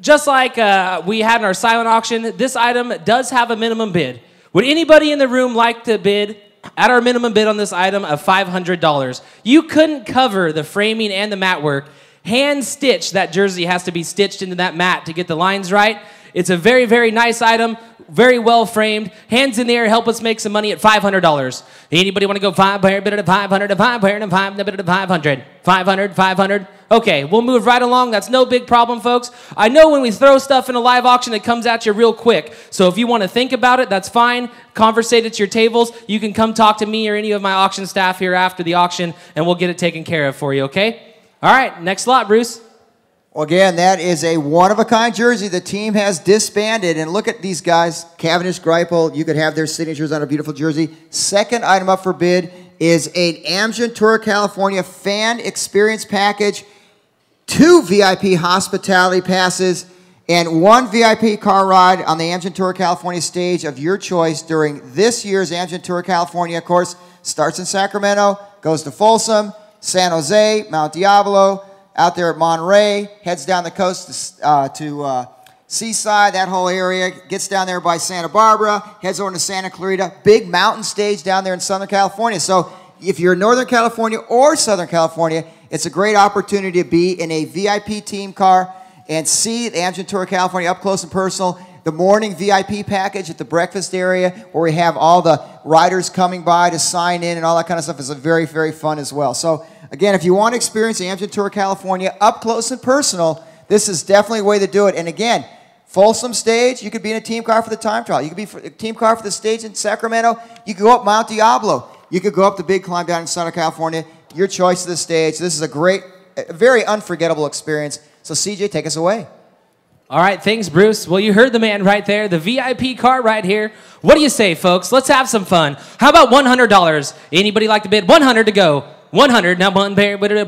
Just like uh, we had in our silent auction, this item does have a minimum bid. Would anybody in the room like to bid at our minimum bid on this item of $500. You couldn't cover the framing and the mat work. Hand stitch that jersey has to be stitched into that mat to get the lines right. It's a very, very nice item, very well framed. Hands in the air, help us make some money at $500. Anybody want to go five pair, bid it at 500, a five pair, and five, bid it 500. 500, 500. Okay, we'll move right along. That's no big problem, folks. I know when we throw stuff in a live auction, it comes at you real quick. So if you want to think about it, that's fine. Conversate at your tables. You can come talk to me or any of my auction staff here after the auction, and we'll get it taken care of for you, okay? All right, next lot, Bruce. Again, that is a one of a kind jersey. The team has disbanded. And look at these guys Cavendish, Greipel. You could have their signatures on a beautiful jersey. Second item up for bid is an Amgen Tour California fan experience package, two VIP hospitality passes, and one VIP car ride on the Amgen Tour California stage of your choice during this year's Amgen Tour California. Course, starts in Sacramento, goes to Folsom, San Jose, Mount Diablo out there at Monterey, heads down the coast to, uh, to uh, Seaside, that whole area, gets down there by Santa Barbara, heads over to Santa Clarita, big mountain stage down there in Southern California. So if you're in Northern California or Southern California, it's a great opportunity to be in a VIP team car and see the Amgen Tour California up close and personal. The morning VIP package at the breakfast area where we have all the riders coming by to sign in and all that kind of stuff is a very, very fun as well. So Again, if you want to experience the Amgen Tour California up close and personal, this is definitely a way to do it. And again, Folsom stage, you could be in a team car for the time trial. You could be a team car for the stage in Sacramento. You could go up Mount Diablo. You could go up the big climb down in Southern California. Your choice of the stage. This is a great, a very unforgettable experience. So CJ, take us away. All right, thanks, Bruce. Well, you heard the man right there, the VIP car right here. What do you say, folks? Let's have some fun. How about $100? Anybody like to bid 100 to go? 100 now one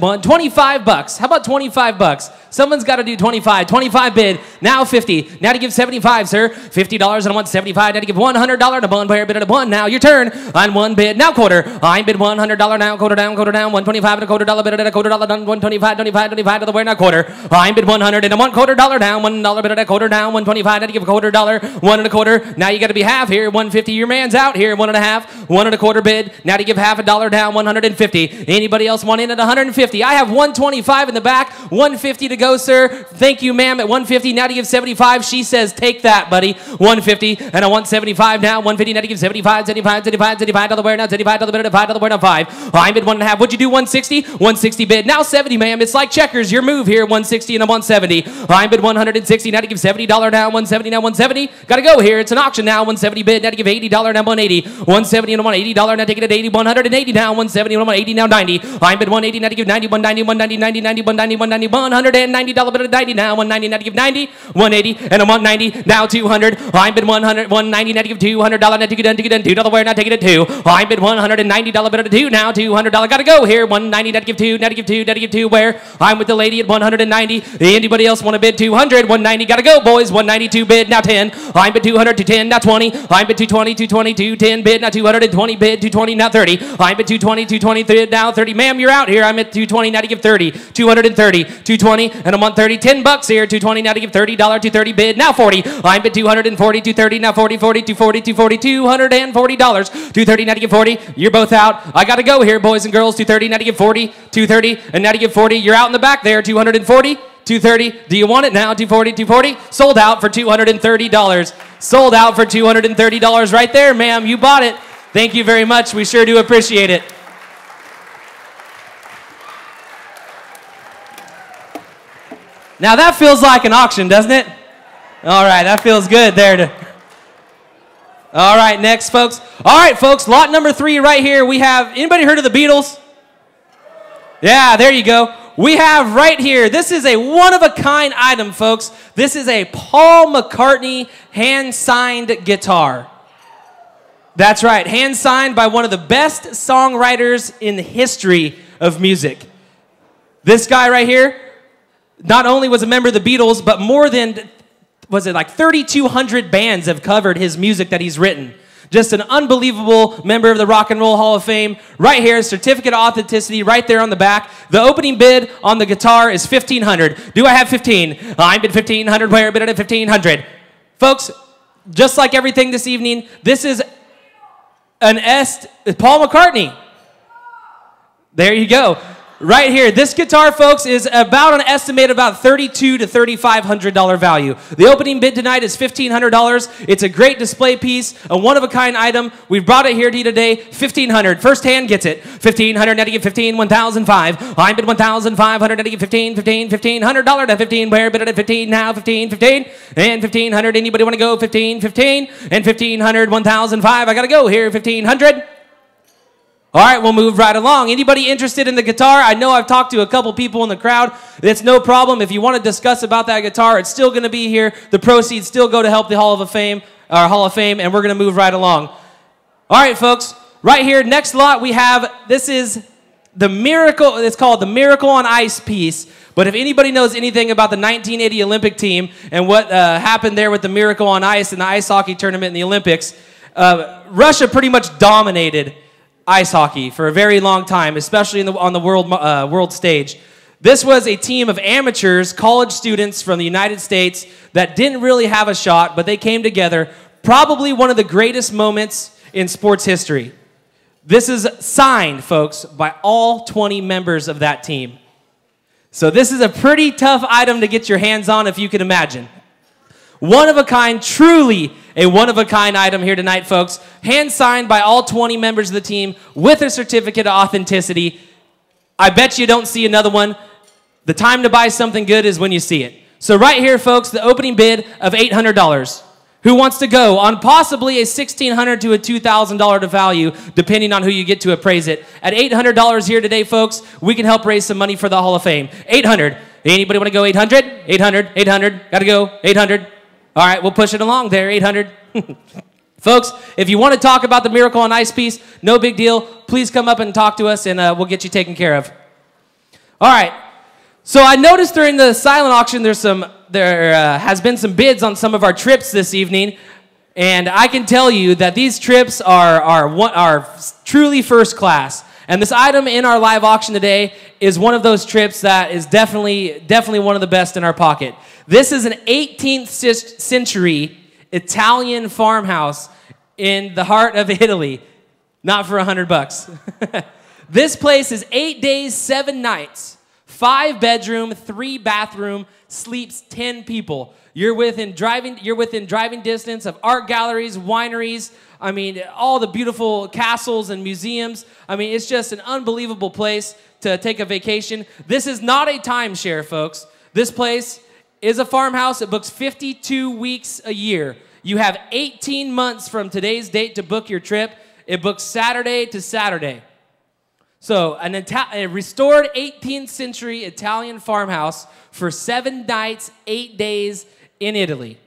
one 25 bucks how about 25 bucks someone's got to do 25 25 bid now 50 now to give 75 sir $50 and I want 75 now to give $100 to one bid at one now your turn on one bid now quarter I bid $100 now quarter down quarter down 125 and a quarter dollar bid at a quarter dollar done 125 25 25 to the where now quarter I bid 100 and a one quarter dollar down one dollar bid at a quarter down 125 now to give a quarter dollar one and a quarter now you got to be half here 150 your man's out here one and a half one and a quarter bid now to give half a dollar down 150 Anybody else want in at 150? I have 125 in the back, 150 to go, sir. Thank you, ma'am, at 150. Now to give 75. She says, take that, buddy. 150, and I want 75 now. 150, now to give 75, 75, 75, 75 to the where now, 75 to the bid, 5 to the where now, 5. I'm bid one and a half. What'd you do? 160? 160 bid. Now 70, ma'am. It's like checkers. Your move here, 160 and a 170. I'm bid 160. Now to give $70 now, 170 now, 170. Gotta go here. It's an auction now, 170 bid. Now to give $80 now, 180. 170 and a $180 now, take it at 80, 180 now, 170 and a 180 now, 90. I'm bid 180 now to give 90, 190, 190, 90, 90, 190, 190, 190 dollar bid of 90 now, 190 now to give 90, 180 and a 190 now 200. I'm bid 100, 190 now to give 200 dollar now to get done to get done two dollar where now take it at two. I'm bid 190 dollar bid of two now 200 dollar gotta go here 190 now to give two give two give two where I'm with the lady at 190. Anybody else want to bid 200? 190 gotta go boys 192 bid now 10. I'm bid 200 to 10 now 20. I'm bid 220 220 210 bid now 220 bid 220 now 30. I'm 220 220 now 30. Ma'am, you're out here. I'm at 220 now to give 30. 230, 220, and I'm on 30. 10 bucks here. 220 now to give $30. 230 bid. Now 40. I'm at 240, 230, now 40, 40, 240, 240, $240. 230 now to give 40. You're both out. I got to go here, boys and girls. 230 now to give 40. 230, and now to give 40. You're out in the back there. 240. 230. Do you want it now? 240, 240. Sold out for $230. Sold out for $230 right there, ma'am. You bought it. Thank you very much. We sure do appreciate it. Now that feels like an auction, doesn't it? All right, that feels good there. To... All right, next, folks. All right, folks, lot number three right here. We have, anybody heard of the Beatles? Yeah, there you go. We have right here, this is a one of a kind item, folks. This is a Paul McCartney hand signed guitar. That's right, hand signed by one of the best songwriters in the history of music. This guy right here, not only was a member of the Beatles, but more than, was it like 3,200 bands have covered his music that he's written. Just an unbelievable member of the Rock and Roll Hall of Fame. Right here, certificate of authenticity right there on the back. The opening bid on the guitar is 1500 Do I have 15? I bid 1500 Where bid at 1500 Folks, just like everything this evening, this is an est Paul McCartney. There you go right here. This guitar, folks, is about an estimated about thirty-two to thirty-five hundred dollar value. The opening bid tonight is fifteen hundred dollars. It's a great display piece, a one-of-a-kind item. We've brought it here to you today. Fifteen hundred. First hand gets it. Fifteen hundred. Now to get fifteen. One thousand five. I bid one thousand five hundred. Now to get fifteen. Fifteen. Fifteen hundred dollar to fifteen. Where bid it at fifteen now? Fifteen. Fifteen. And fifteen hundred. Anybody want to go? Fifteen. Fifteen. And fifteen hundred. One thousand five. I gotta go here. Fifteen hundred. All right, we'll move right along. Anybody interested in the guitar? I know I've talked to a couple people in the crowd. It's no problem. If you want to discuss about that guitar, it's still going to be here. The proceeds still go to help the Hall of Fame, our Hall of Fame, and we're going to move right along. All right, folks. Right here, next lot we have. This is the miracle. It's called the Miracle on Ice piece. But if anybody knows anything about the 1980 Olympic team and what uh, happened there with the Miracle on Ice in the ice hockey tournament in the Olympics, uh, Russia pretty much dominated ice hockey for a very long time, especially the, on the world, uh, world stage. This was a team of amateurs, college students from the United States that didn't really have a shot, but they came together. Probably one of the greatest moments in sports history. This is signed, folks, by all 20 members of that team. So this is a pretty tough item to get your hands on if you can imagine. One of a kind, truly a one of a kind item here tonight, folks. Hand signed by all 20 members of the team with a certificate of authenticity. I bet you don't see another one. The time to buy something good is when you see it. So, right here, folks, the opening bid of $800. Who wants to go on possibly a $1,600 to a $2,000 to value, depending on who you get to appraise it? At $800 here today, folks, we can help raise some money for the Hall of Fame. 800. Anybody want to go 800? 800, 800, gotta go, 800. All right, we'll push it along there, 800. Folks, if you want to talk about the Miracle on Ice piece, no big deal. Please come up and talk to us and uh, we'll get you taken care of. All right. So I noticed during the silent auction there's some there uh, has been some bids on some of our trips this evening, and I can tell you that these trips are are one, are truly first class. And this item in our live auction today is one of those trips that is definitely definitely one of the best in our pocket. This is an 18th century Italian farmhouse in the heart of Italy, not for a hundred bucks. this place is eight days, seven nights, five bedroom, three bathroom, sleeps 10 people. You're within driving, you're within driving distance of art galleries, wineries, I mean, all the beautiful castles and museums. I mean, it's just an unbelievable place to take a vacation. This is not a timeshare, folks. This place is a farmhouse. It books 52 weeks a year. You have 18 months from today's date to book your trip. It books Saturday to Saturday. So, an Ita- a restored 18th century Italian farmhouse for seven nights, eight days in Italy.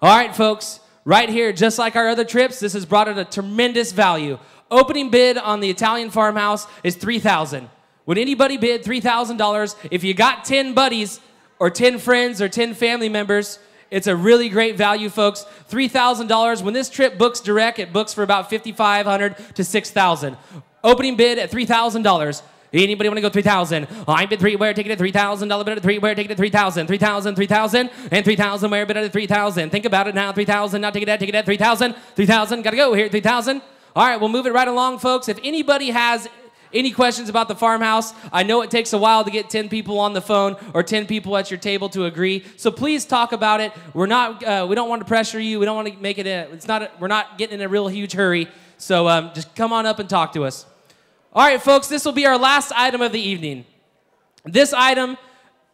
All right, folks, right here, just like our other trips, this has brought it a tremendous value. Opening bid on the Italian farmhouse is 3000 Would anybody bid $3,000? If you got 10 buddies or 10 friends or 10 family members, it's a really great value, folks. $3,000. When this trip books direct, it books for about 5,500 to 6,000. Opening bid at $3,000. Anybody want to go 3,000? I bid three, where ticket at 3,000, dollar bid at three, where ticket at 3,000, 3,000, 3,000, and 3,000, where bid at 3,000. Think about it now, 3,000, now ticket at, ticket at 3,000, 3,000, gotta go here, 3,000. All right, we'll move it right along, folks. If anybody has any questions about the farmhouse? I know it takes a while to get 10 people on the phone or 10 people at your table to agree. So please talk about it. We're not, uh, we don't want to pressure you. We don't want to make it a, it's not, a, we're not getting in a real huge hurry. So um, just come on up and talk to us. All right, folks, this will be our last item of the evening. This item,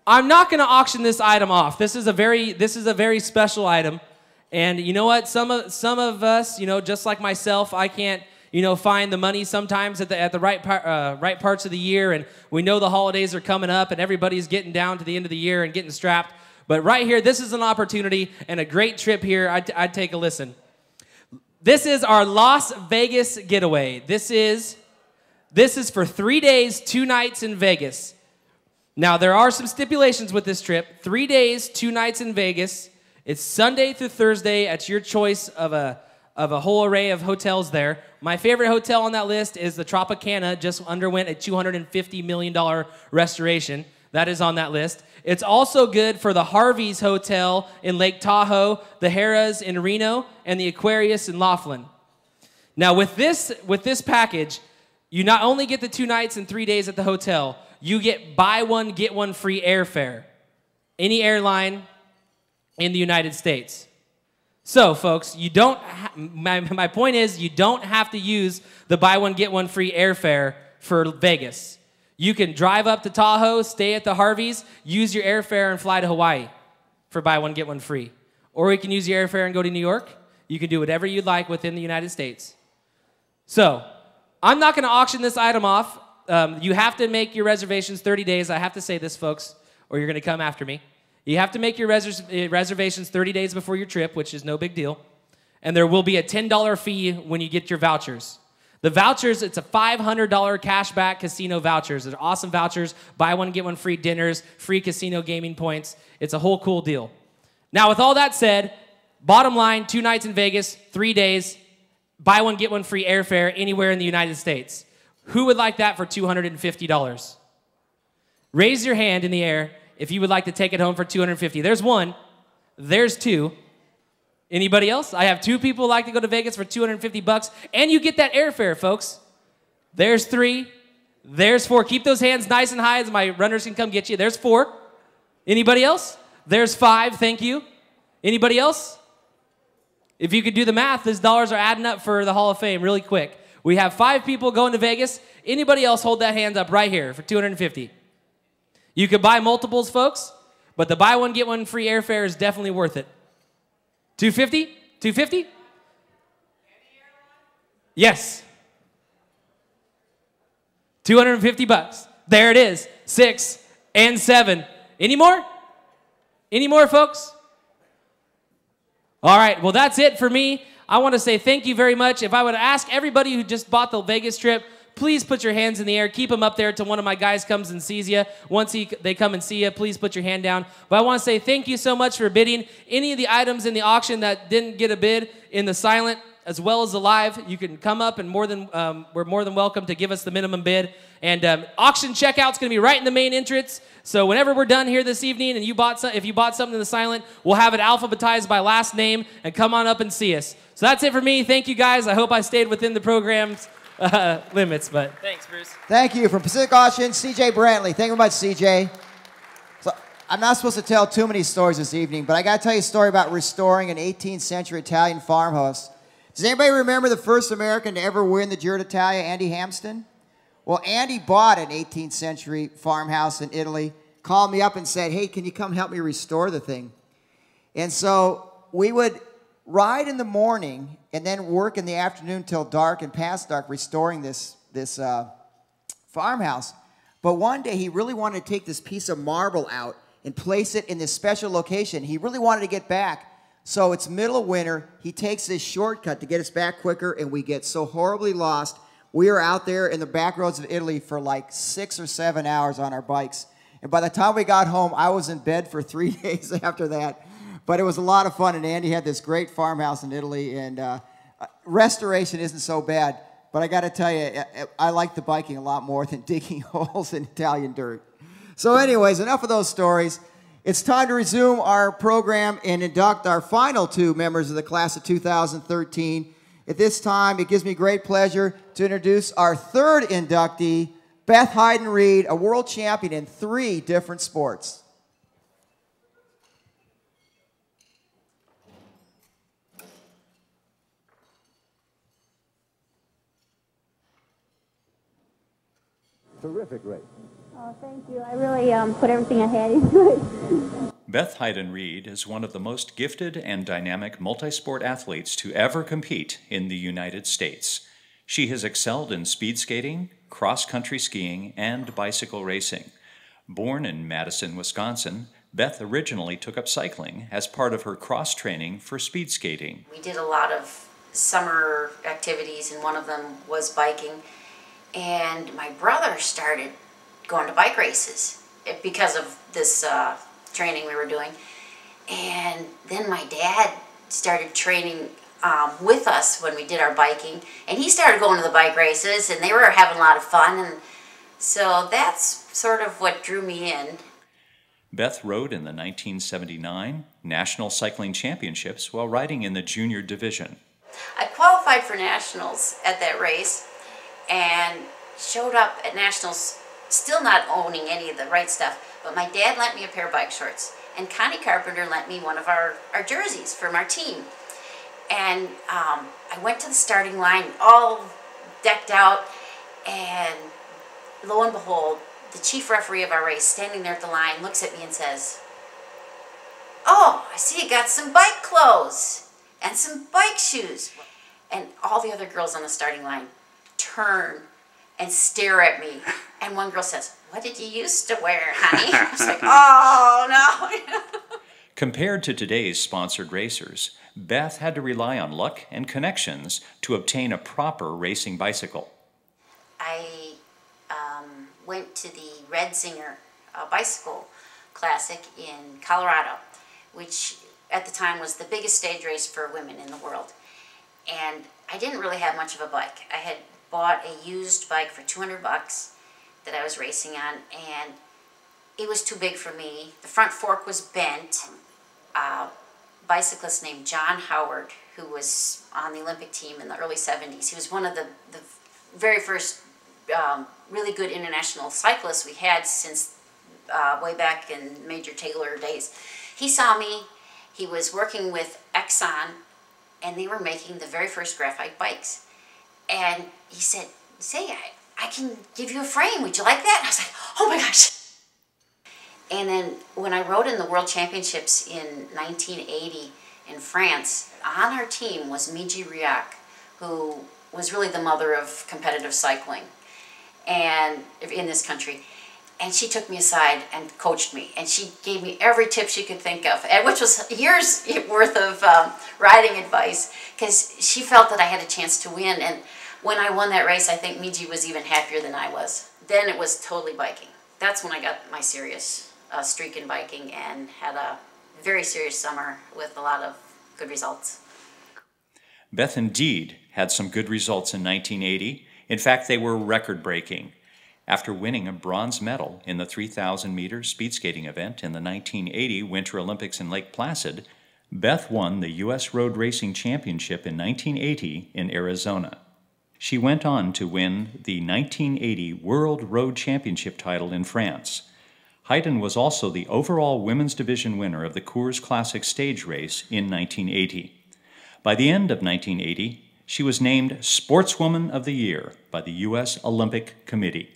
I'm not going to auction this item off. This is a very, this is a very special item. And you know what? Some of, some of us, you know, just like myself, I can't, you know, find the money sometimes at the, at the right, par, uh, right parts of the year. And we know the holidays are coming up and everybody's getting down to the end of the year and getting strapped. But right here, this is an opportunity and a great trip here. I'd, I'd take a listen. This is our Las Vegas getaway. This is, this is for three days, two nights in Vegas. Now, there are some stipulations with this trip. Three days, two nights in Vegas. It's Sunday through Thursday at your choice of a of a whole array of hotels there. My favorite hotel on that list is the Tropicana, just underwent a $250 million restoration. That is on that list. It's also good for the Harvey's Hotel in Lake Tahoe, the Harrah's in Reno, and the Aquarius in Laughlin. Now, with this, with this package, you not only get the two nights and three days at the hotel, you get buy one, get one free airfare. Any airline in the United States. So, folks, you don't. My, my point is, you don't have to use the buy one get one free airfare for Vegas. You can drive up to Tahoe, stay at the Harveys, use your airfare, and fly to Hawaii for buy one get one free. Or you can use your airfare and go to New York. You can do whatever you'd like within the United States. So, I'm not going to auction this item off. Um, you have to make your reservations 30 days. I have to say this, folks, or you're going to come after me. You have to make your res- eh, reservations 30 days before your trip, which is no big deal. And there will be a $10 fee when you get your vouchers. The vouchers, it's a $500 cashback casino vouchers. They're awesome vouchers. Buy one, get one free dinners, free casino gaming points. It's a whole cool deal. Now, with all that said, bottom line two nights in Vegas, three days, buy one, get one free airfare anywhere in the United States. Who would like that for $250? Raise your hand in the air if you would like to take it home for 250. There's one. There's two. Anybody else? I have two people like to go to Vegas for 250 bucks, and you get that airfare, folks. There's three. There's four. Keep those hands nice and high as my runners can come get you. There's four. Anybody else? There's five. Thank you. Anybody else? If you could do the math, these dollars are adding up for the Hall of Fame really quick. We have five people going to Vegas. Anybody else hold that hand up right here for 250? You could buy multiples, folks, but the buy one, get one free airfare is definitely worth it. 250? 250? Yes. 250 bucks. There it is. Six and seven. Any more? Any more, folks? All right, well, that's it for me. I want to say thank you very much. If I would ask everybody who just bought the Vegas trip, please put your hands in the air. Keep them up there till one of my guys comes and sees you. Once he, they come and see you, please put your hand down. But I want to say thank you so much for bidding. Any of the items in the auction that didn't get a bid in the silent as well as the live, you can come up and more than um, we're more than welcome to give us the minimum bid. And um, auction checkout's going to be right in the main entrance. So whenever we're done here this evening, and you bought some, if you bought something in the silent, we'll have it alphabetized by last name, and come on up and see us. So that's it for me. Thank you guys. I hope I stayed within the program's uh, limits. But thanks, Bruce. Thank you from Pacific Auction, CJ Brantley. Thank you very much, CJ. So I'm not supposed to tell too many stories this evening, but I got to tell you a story about restoring an 18th century Italian farmhouse. Does anybody remember the first American to ever win the Giro d'Italia, Andy Hampsten? Well, Andy bought an 18th century farmhouse in Italy, called me up and said, Hey, can you come help me restore the thing? And so we would ride in the morning and then work in the afternoon till dark and past dark restoring this, this uh, farmhouse. But one day he really wanted to take this piece of marble out and place it in this special location. He really wanted to get back. So it's middle of winter. He takes this shortcut to get us back quicker, and we get so horribly lost. We are out there in the back roads of Italy for like six or seven hours on our bikes. And by the time we got home, I was in bed for three days after that. But it was a lot of fun, and Andy had this great farmhouse in Italy, and uh, restoration isn't so bad. But I got to tell you, I like the biking a lot more than digging holes in Italian dirt. So, anyways, enough of those stories. It's time to resume our program and induct our final two members of the class of 2013. At this time, it gives me great pleasure to introduce our third inductee, Beth Heiden Reed, a world champion in three different sports. Terrific race. Oh, thank you. I really um, put everything I had into it. Beth Heiden Reed is one of the most gifted and dynamic multisport athletes to ever compete in the United States. She has excelled in speed skating, cross country skiing, and bicycle racing. Born in Madison, Wisconsin, Beth originally took up cycling as part of her cross training for speed skating. We did a lot of summer activities, and one of them was biking. And my brother started going to bike races eh, because of this uh, training we were doing. And then my dad started training um, with us when we did our biking, and he started going to the bike races, and they were having a lot of fun. And so that's sort of what drew me in. Beth rode in the 1979 National Cycling Championships while riding in the junior division. I qualified for nationals at that race and showed up at nationals still not owning any of the right stuff, but my dad lent me a pair of bike shorts, and Connie Carpenter lent me one of our, our jerseys from our team. And um, I went to the starting line all decked out, and lo and behold, the chief referee of our race, standing there at the line, looks at me and says, Oh, I see you got some bike clothes and some bike shoes. And all the other girls on the starting line turn and stare at me. And one girl says, What did you used to wear, honey? I was like, Oh, no. Compared to today's sponsored racers, Beth had to rely on luck and connections to obtain a proper racing bicycle. I um, went to the Red Zinger uh, Bicycle Classic in Colorado, which at the time was the biggest stage race for women in the world. And I didn't really have much of a bike. I had bought a used bike for 200 bucks that I was racing on, and it was too big for me. The front fork was bent. A bicyclist named John Howard, who was on the Olympic team in the early 70s, he was one of the, the very first um, really good international cyclists we had since uh, way back in Major Taylor days. He saw me. He was working with Exxon, and they were making the very first graphite bikes. And he said, say, I, I can give you a frame. Would you like that? And I was like, oh my gosh. And then when I rode in the World Championships in 1980 in France, on our team was Miji Reoch, who was really the mother of competitive cycling and in this country. and she took me aside and coached me, and she gave me every tip she could think of, which was years worth of um, riding advice, because she felt that I had a chance to win. And when I won that race, I think Miji was even happier than I was. Then it was totally biking. That's when I got my serious uh, streak in biking and had a very serious summer with a lot of good results. Beth indeed had some good results in 1980. In fact, they were record breaking. After winning a bronze medal in the 3,000 meter speed skating event in the 1980 Winter Olympics in Lake Placid, Beth won the U.S. Road Racing Championship in 1980 in Arizona. She went on to win the 1980 World Road Championship title in France. Heiden was also the overall women's division winner of the Coors Classic stage race in 1980. By the end of 1980, she was named Sportswoman of the Year by the U.S. Olympic Committee.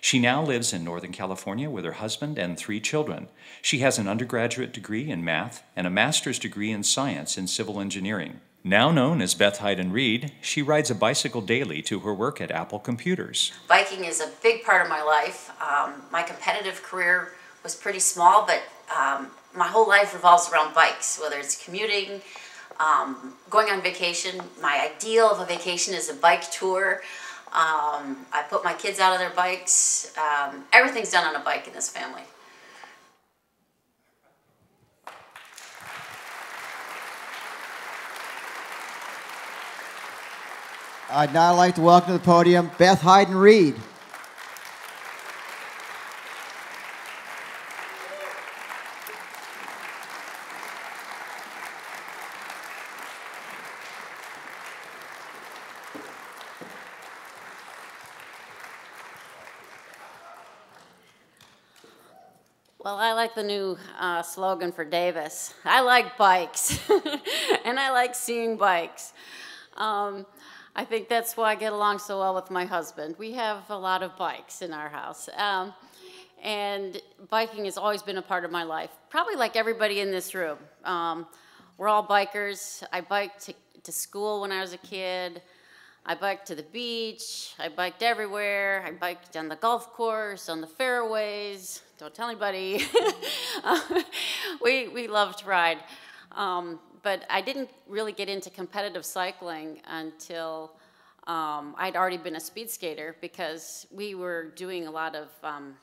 She now lives in Northern California with her husband and three children. She has an undergraduate degree in math and a master's degree in science in civil engineering. Now known as Beth Heiden Reed, she rides a bicycle daily to her work at Apple Computers. Biking is a big part of my life. Um, my competitive career was pretty small, but um, my whole life revolves around bikes, whether it's commuting, um, going on vacation. My ideal of a vacation is a bike tour. Um, I put my kids out on their bikes. Um, everything's done on a bike in this family. I'd now like to welcome to the podium Beth Heiden Reed. Well, I like the new uh, slogan for Davis. I like bikes, and I like seeing bikes. Um, I think that's why I get along so well with my husband. We have a lot of bikes in our house. Um, and biking has always been a part of my life, probably like everybody in this room. Um, we're all bikers. I biked to, to school when I was a kid. I biked to the beach. I biked everywhere. I biked on the golf course, on the fairways. Don't tell anybody. we, we loved to ride. Um, but I didn't really get into competitive cycling until um, I'd already been a speed skater because we were doing a lot of um,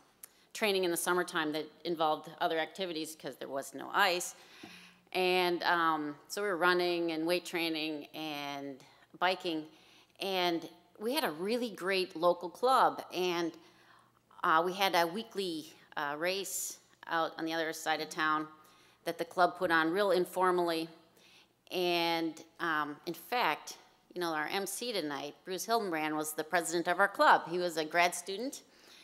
training in the summertime that involved other activities because there was no ice. And um, so we were running and weight training and biking. And we had a really great local club. And uh, we had a weekly uh, race out on the other side of town that the club put on real informally. And um, in fact, you know, our MC tonight, Bruce Hildenbrand, was the president of our club. He was a grad student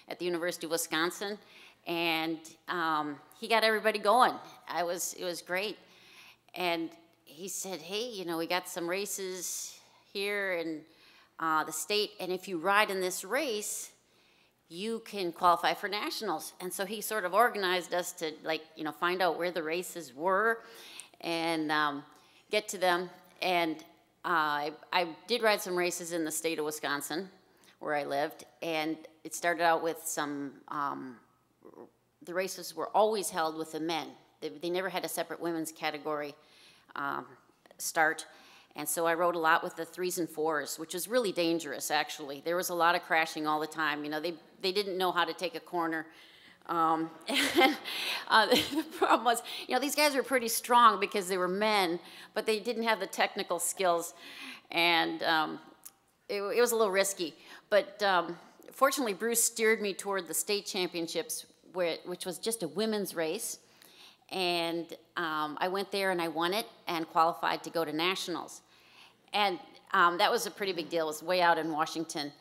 at the University of Wisconsin, and um, he got everybody going. I was, it was great. And he said, hey, you know, we got some races here in uh, the state, and if you ride in this race, you can qualify for nationals. And so he sort of organized us to like, you know, find out where the races were and um, get to them. And uh, I, I did ride some races in the state of Wisconsin where I lived. And it started out with some, um, the races were always held with the men. They, they never had a separate women's category um, start. And so I rode a lot with the threes and fours, which was really dangerous, actually. There was a lot of crashing all the time. You know, they, they didn't know how to take a corner. Um, and, uh, the problem was, you know, these guys were pretty strong because they were men, but they didn't have the technical skills. And um, it, it, was a little risky. But um, fortunately, Bruce steered me toward the state championships, where, which was just a women's race. And um, I went there and I won it and qualified to go to nationals. And um, that was a pretty big deal. It was way out in Washington.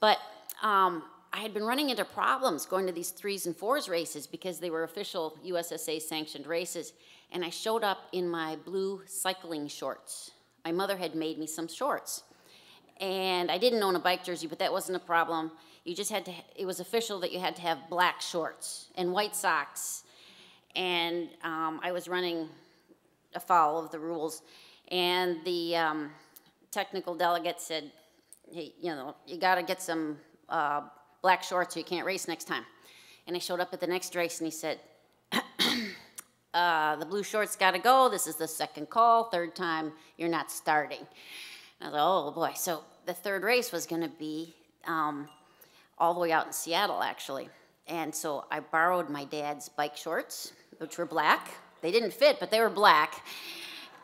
But um, I had been running into problems going to these threes and fours races because they were official USSA sanctioned races. And I showed up in my blue cycling shorts. My mother had made me some shorts. And I didn't own a bike jersey, but that wasn't a problem. You just had to, it was official that you had to have black shorts and white socks. And um, I was running afoul of the rules. And the um, technical delegate said, hey, you know, you got to get some uh, black shorts so you can't race next time. And I showed up at the next race and he said, uh, the blue shorts got to go. This is the second call. Third time, you're not starting. And I was like, oh boy. So the third race was going to be um, all the way out in Seattle, actually. And so I borrowed my dad's bike shorts, which were black. They didn't fit, but they were black.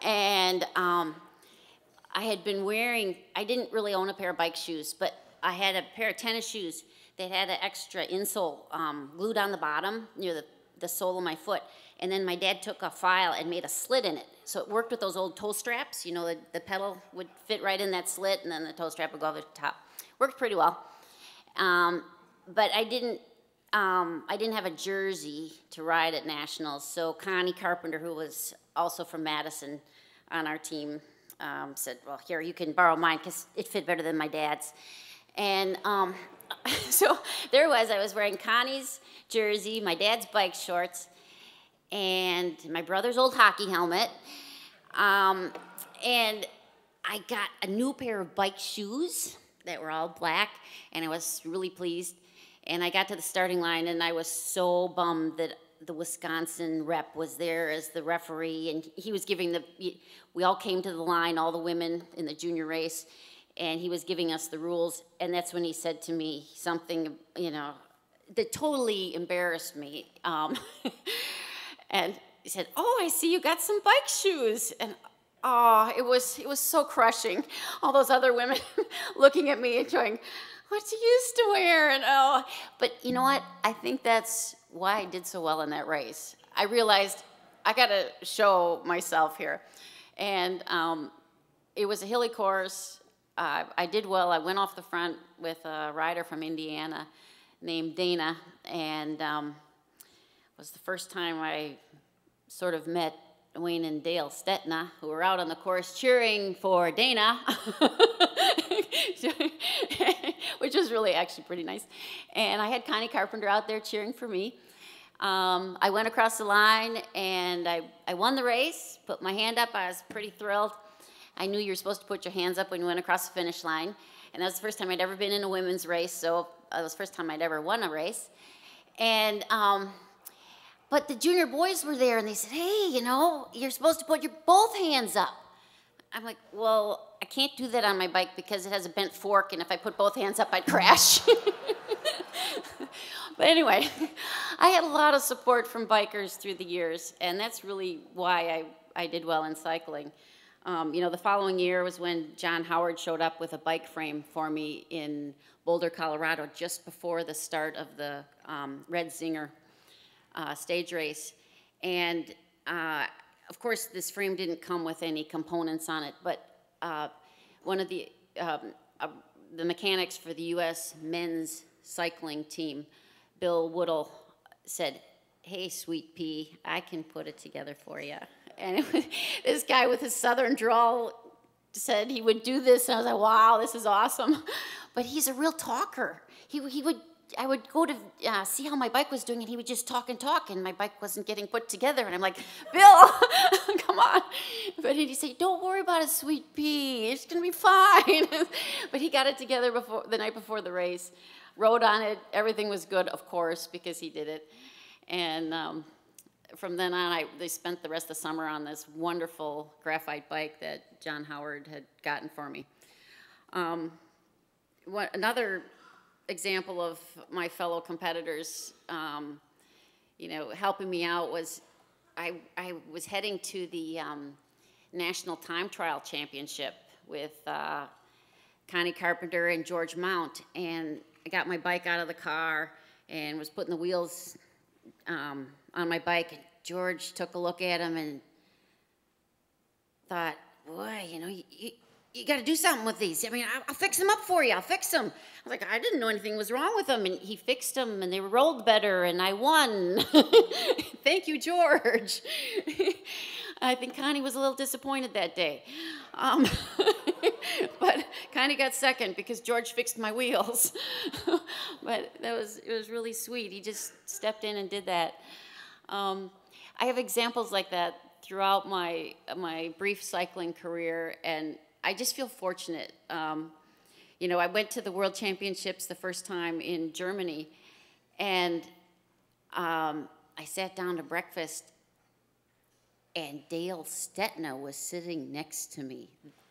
And um, I had been wearing, I didn't really own a pair of bike shoes, but I had a pair of tennis shoes that had an extra insole um, glued on the bottom near the, the sole of my foot. And then my dad took a file and made a slit in it. So it worked with those old toe straps. You know, the, the pedal would fit right in that slit, and then the toe strap would go over the top. Worked pretty well. Um, but I didn't, um, I didn't have a jersey to ride at nationals. So Connie Carpenter, who was also from Madison on our team, um, said, "Well, here you can borrow mine because it fit better than my dad's." And um, so there was. I was wearing Connie's jersey, my dad's bike shorts, and my brother's old hockey helmet. Um, and I got a new pair of bike shoes that were all black, and I was really pleased. And I got to the starting line, and I was so bummed that the Wisconsin rep was there as the referee, and he was giving the. We all came to the line, all the women in the junior race, and he was giving us the rules. And that's when he said to me something, you know, that totally embarrassed me. Um, and he said, "Oh, I see you got some bike shoes." And oh, it was it was so crushing. All those other women looking at me and going, "What you used to wear?" And oh, but you know what? I think that's why I did so well in that race. I realized I got to show myself here, and um, it was a hilly course. Uh, I did well. I went off the front with a rider from Indiana named Dana, and um, was the first time I sort of met Wayne and Dale Stetina, who were out on the course cheering for Dana, which was really actually pretty nice. And I had Connie Carpenter out there cheering for me. Um, I went across the line and I, I won the race, put my hand up. I was pretty thrilled. I knew you were supposed to put your hands up when you went across the finish line. And that was the first time I'd ever been in a women's race, so uh, it was the first time I'd ever won a race. And um, but the junior boys were there and they said, hey, you know, you're supposed to put your both hands up. I'm like, well, I can't do that on my bike because it has a bent fork, and if I put both hands up, I'd crash. but anyway, I had a lot of support from bikers through the years, and that's really why I, I did well in cycling. Um, you know, the following year was when John Howard showed up with a bike frame for me in Boulder, Colorado, just before the start of the um, Red Zinger uh, stage race. And uh, of course, this frame didn't come with any components on it, but uh, one of the, um, uh, the mechanics for the U.S. men's cycling team, Bill Woodall, said, hey, sweet pea, I can put it together for you. And was, this guy with his southern drawl said he would do this, and I was like, wow, this is awesome. But he's a real talker. He, he would I would go to uh, see how my bike was doing, and he would just talk and talk, and my bike wasn't getting put together. And I'm like, Bill, come on. But he'd say, Don't worry about it, sweet pea. It's going to be fine. but he got it together before the night before the race, rode on it. Everything was good, of course, because he did it. And um, from then on, I, they spent the rest of the summer on this wonderful graphite bike that John Howard had gotten for me. Um, what, another example of my fellow competitors, um, you know, helping me out was I, I was heading to the um, National Time Trial Championship with uh, Connie Carpenter and George Mount, and I got my bike out of the car and was putting the wheels um, on my bike. And George took a look at them and thought, boy, you know, you, you, you got to do something with these. I mean, I'll, I'll, fix them up for you. I'll fix them. I was like, I didn't know anything was wrong with them. And he fixed them and they rolled better and I won. Thank you, George. I think Connie was a little disappointed that day. Um, but Connie got second because George fixed my wheels. but that was, it was really sweet. He just stepped in and did that. Um, I have examples like that throughout my, my brief cycling career and I just feel fortunate. Um, you know, I went to the World Championships the first time in Germany, and um, I sat down to breakfast, and Dale Stetina was sitting next to me.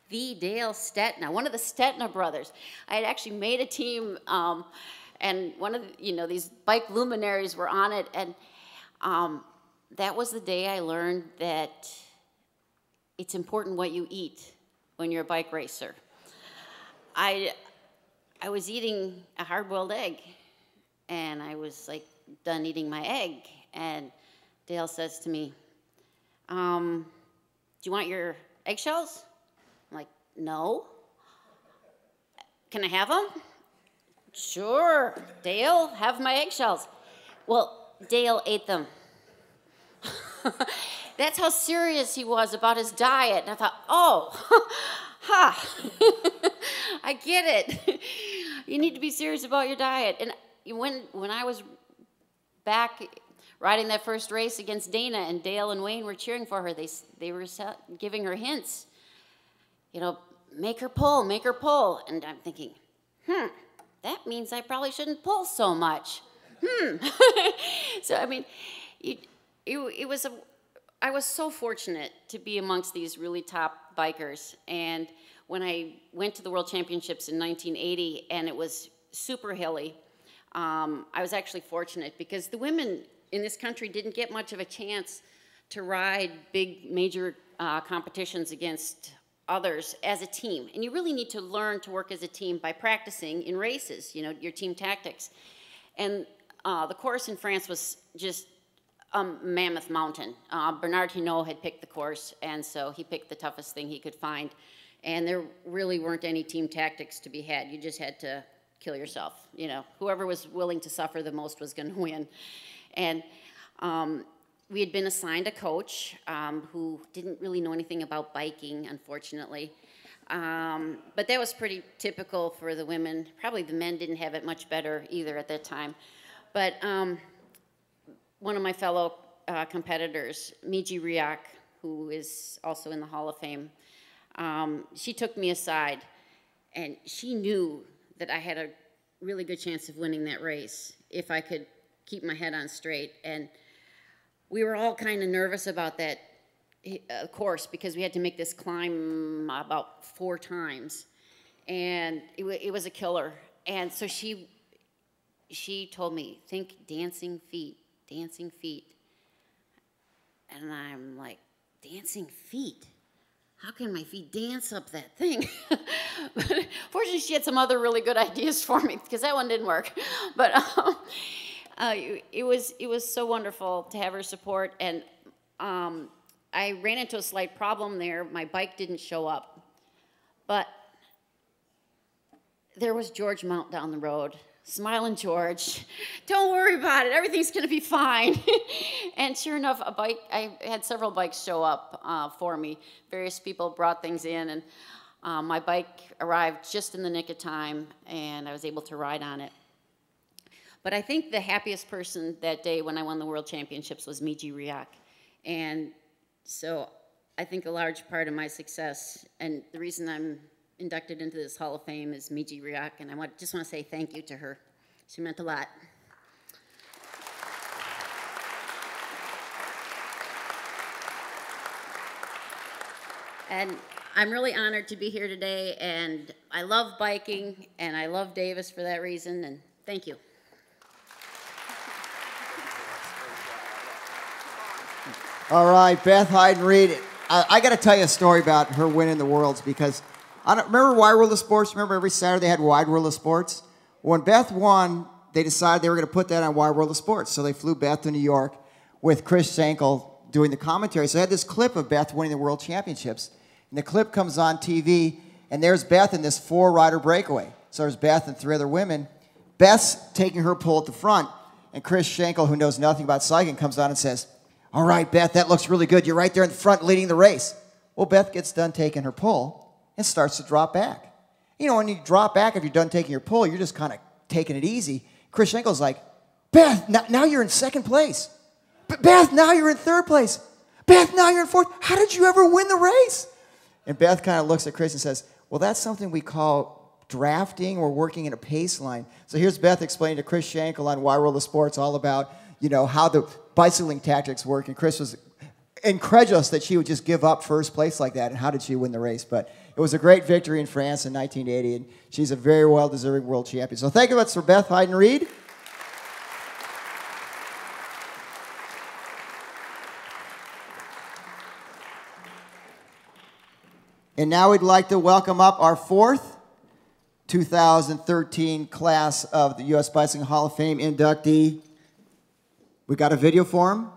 The Dale Stetina, one of the Stetina brothers. I had actually made a team, um, and one of the, you know these bike luminaries were on it, and um, that was the day I learned that it's important what you eat when you're a bike racer. I, I was eating a hard-boiled egg, and I was like done eating my egg, and Dale says to me, um, "Do you want your eggshells?" I'm like, "No." Can I have them? Sure, Dale, have my eggshells. Well, Dale ate them. That's how serious he was about his diet. And I thought, oh, ha, I get it. you need to be serious about your diet. And when, when I was back riding that first race against Dana, and Dale and Wayne were cheering for her, they, they were giving her hints. You know, make her pull, make her pull. And I'm thinking, hmm, that means I probably shouldn't pull so much. Hmm. so, I mean, it, it, it was a, I was so fortunate to be amongst these really top bikers. And when I went to the World Championships in 1980 and it was super hilly, um, I was actually fortunate because the women in this country didn't get much of a chance to ride big major uh, competitions against others as a team. And you really need to learn to work as a team by practicing in races, you know, your team tactics. And uh, the course in France was just a mammoth mountain. Uh, Bernard Hinault had picked the course, and so he picked the toughest thing he could find. And there really weren't any team tactics to be had. You just had to kill yourself. You know, whoever was willing to suffer the most was going to win. And um, we had been assigned a coach um, who didn't really know anything about biking, unfortunately. Um, but that was pretty typical for the women. Probably the men didn't have it much better either at that time. But um, one of my fellow uh, competitors, Miji Reoch, who is also in the Hall of Fame, um, she took me aside and she knew that I had a really good chance of winning that race if I could keep my head on straight. And we were all kind of nervous about that uh, course because we had to make this climb about four times. And it, it was a killer. And so she, she told me, think dancing feet dancing feet. And I'm like, dancing feet? How can my feet dance up that thing? but fortunately, she had some other really good ideas for me because that one didn't work. But um, uh, it was it was so wonderful to have her support, and um, I ran into a slight problem there. My bike didn't show up, but there was George Mount down the road, smiling George, don't worry about it, everything's gonna be fine. and sure enough, a bike, I had several bikes show up uh, for me. Various people brought things in, and um, my bike arrived just in the nick of time, and I was able to ride on it. But I think the happiest person that day when I won the World Championships was Miji Reoch. And so I think a large part of my success, and the reason I'm inducted into this Hall of Fame is Miji Reoch, and I want, just want to say thank you to her. She meant a lot. And I'm really honored to be here today, and I love biking, and I love Davis for that reason, and thank you. All right, Beth Heiden Reed. I, I got to tell you a story about her winning the Worlds because I don't remember Wide World of Sports. Remember every Saturday they had Wide World of Sports. When Beth won, they decided they were going to put that on Wide World of Sports. So they flew Beth to New York with Chris Schenkel doing the commentary. So they had this clip of Beth winning the World Championships, and the clip comes on TV, and there's Beth in this four-rider breakaway. So there's Beth and three other women. Beth's taking her pull at the front, and Chris Schenkel, who knows nothing about cycling, comes on and says, "All right, Beth, that looks really good. You're right there in the front, leading the race." Well, Beth gets done taking her pull and starts to drop back. You know, when you drop back, if you're done taking your pull, you're just kind of taking it easy. Chris Schenkel's like, Beth, now, you're in second place. Beth, now you're in third place. Beth, now you're in fourth. How did you ever win the race? And Beth kind of looks at Chris and says, Well, that's something we call drafting or working in a pace line. So here's Beth explaining to Chris Schenkel on Wide World of Sports all about, you know, how the bicycling tactics work. And Chris was incredulous that she would just give up first place like that. And how did she win the race? But it was a great victory in France in 1980, and she's a very well-deserving world champion. So thank you much for Beth Heiden-Reed. And now we'd like to welcome up our fourth 2013 class of the U.S. Bicycling Hall of Fame inductee. We got a video for him.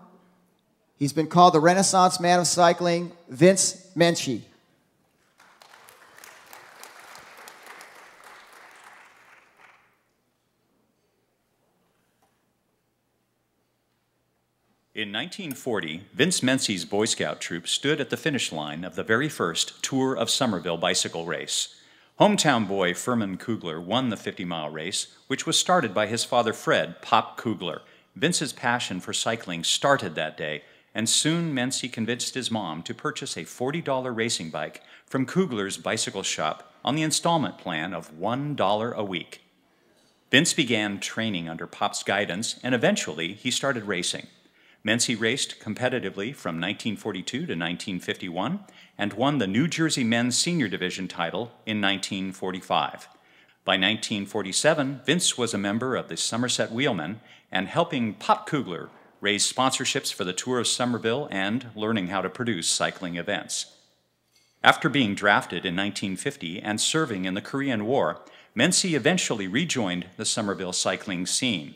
He's been called the Renaissance Man of Cycling, Vince Menci. In 1940, Vince Menci's Boy Scout troop stood at the finish line of the very first Tour of Somerville bicycle race. Hometown boy Furman Kugler won the 50 mile race, which was started by his father Fred Pop Kugler. Vince's passion for cycling started that day, and soon Menci convinced his mom to purchase a $40 racing bike from Kugler's bicycle shop on the installment plan of $1 a week. Vince began training under Pop's guidance, and eventually he started racing. Menci raced competitively from 1942 to 1951 and won the New Jersey Men's Senior Division title in 1945. By 1947, Vince was a member of the Somerset Wheelmen and helping Pop Kugler raise sponsorships for the Tour of Somerville and learning how to produce cycling events. After being drafted in 1950 and serving in the Korean War, Menci eventually rejoined the Somerville cycling scene.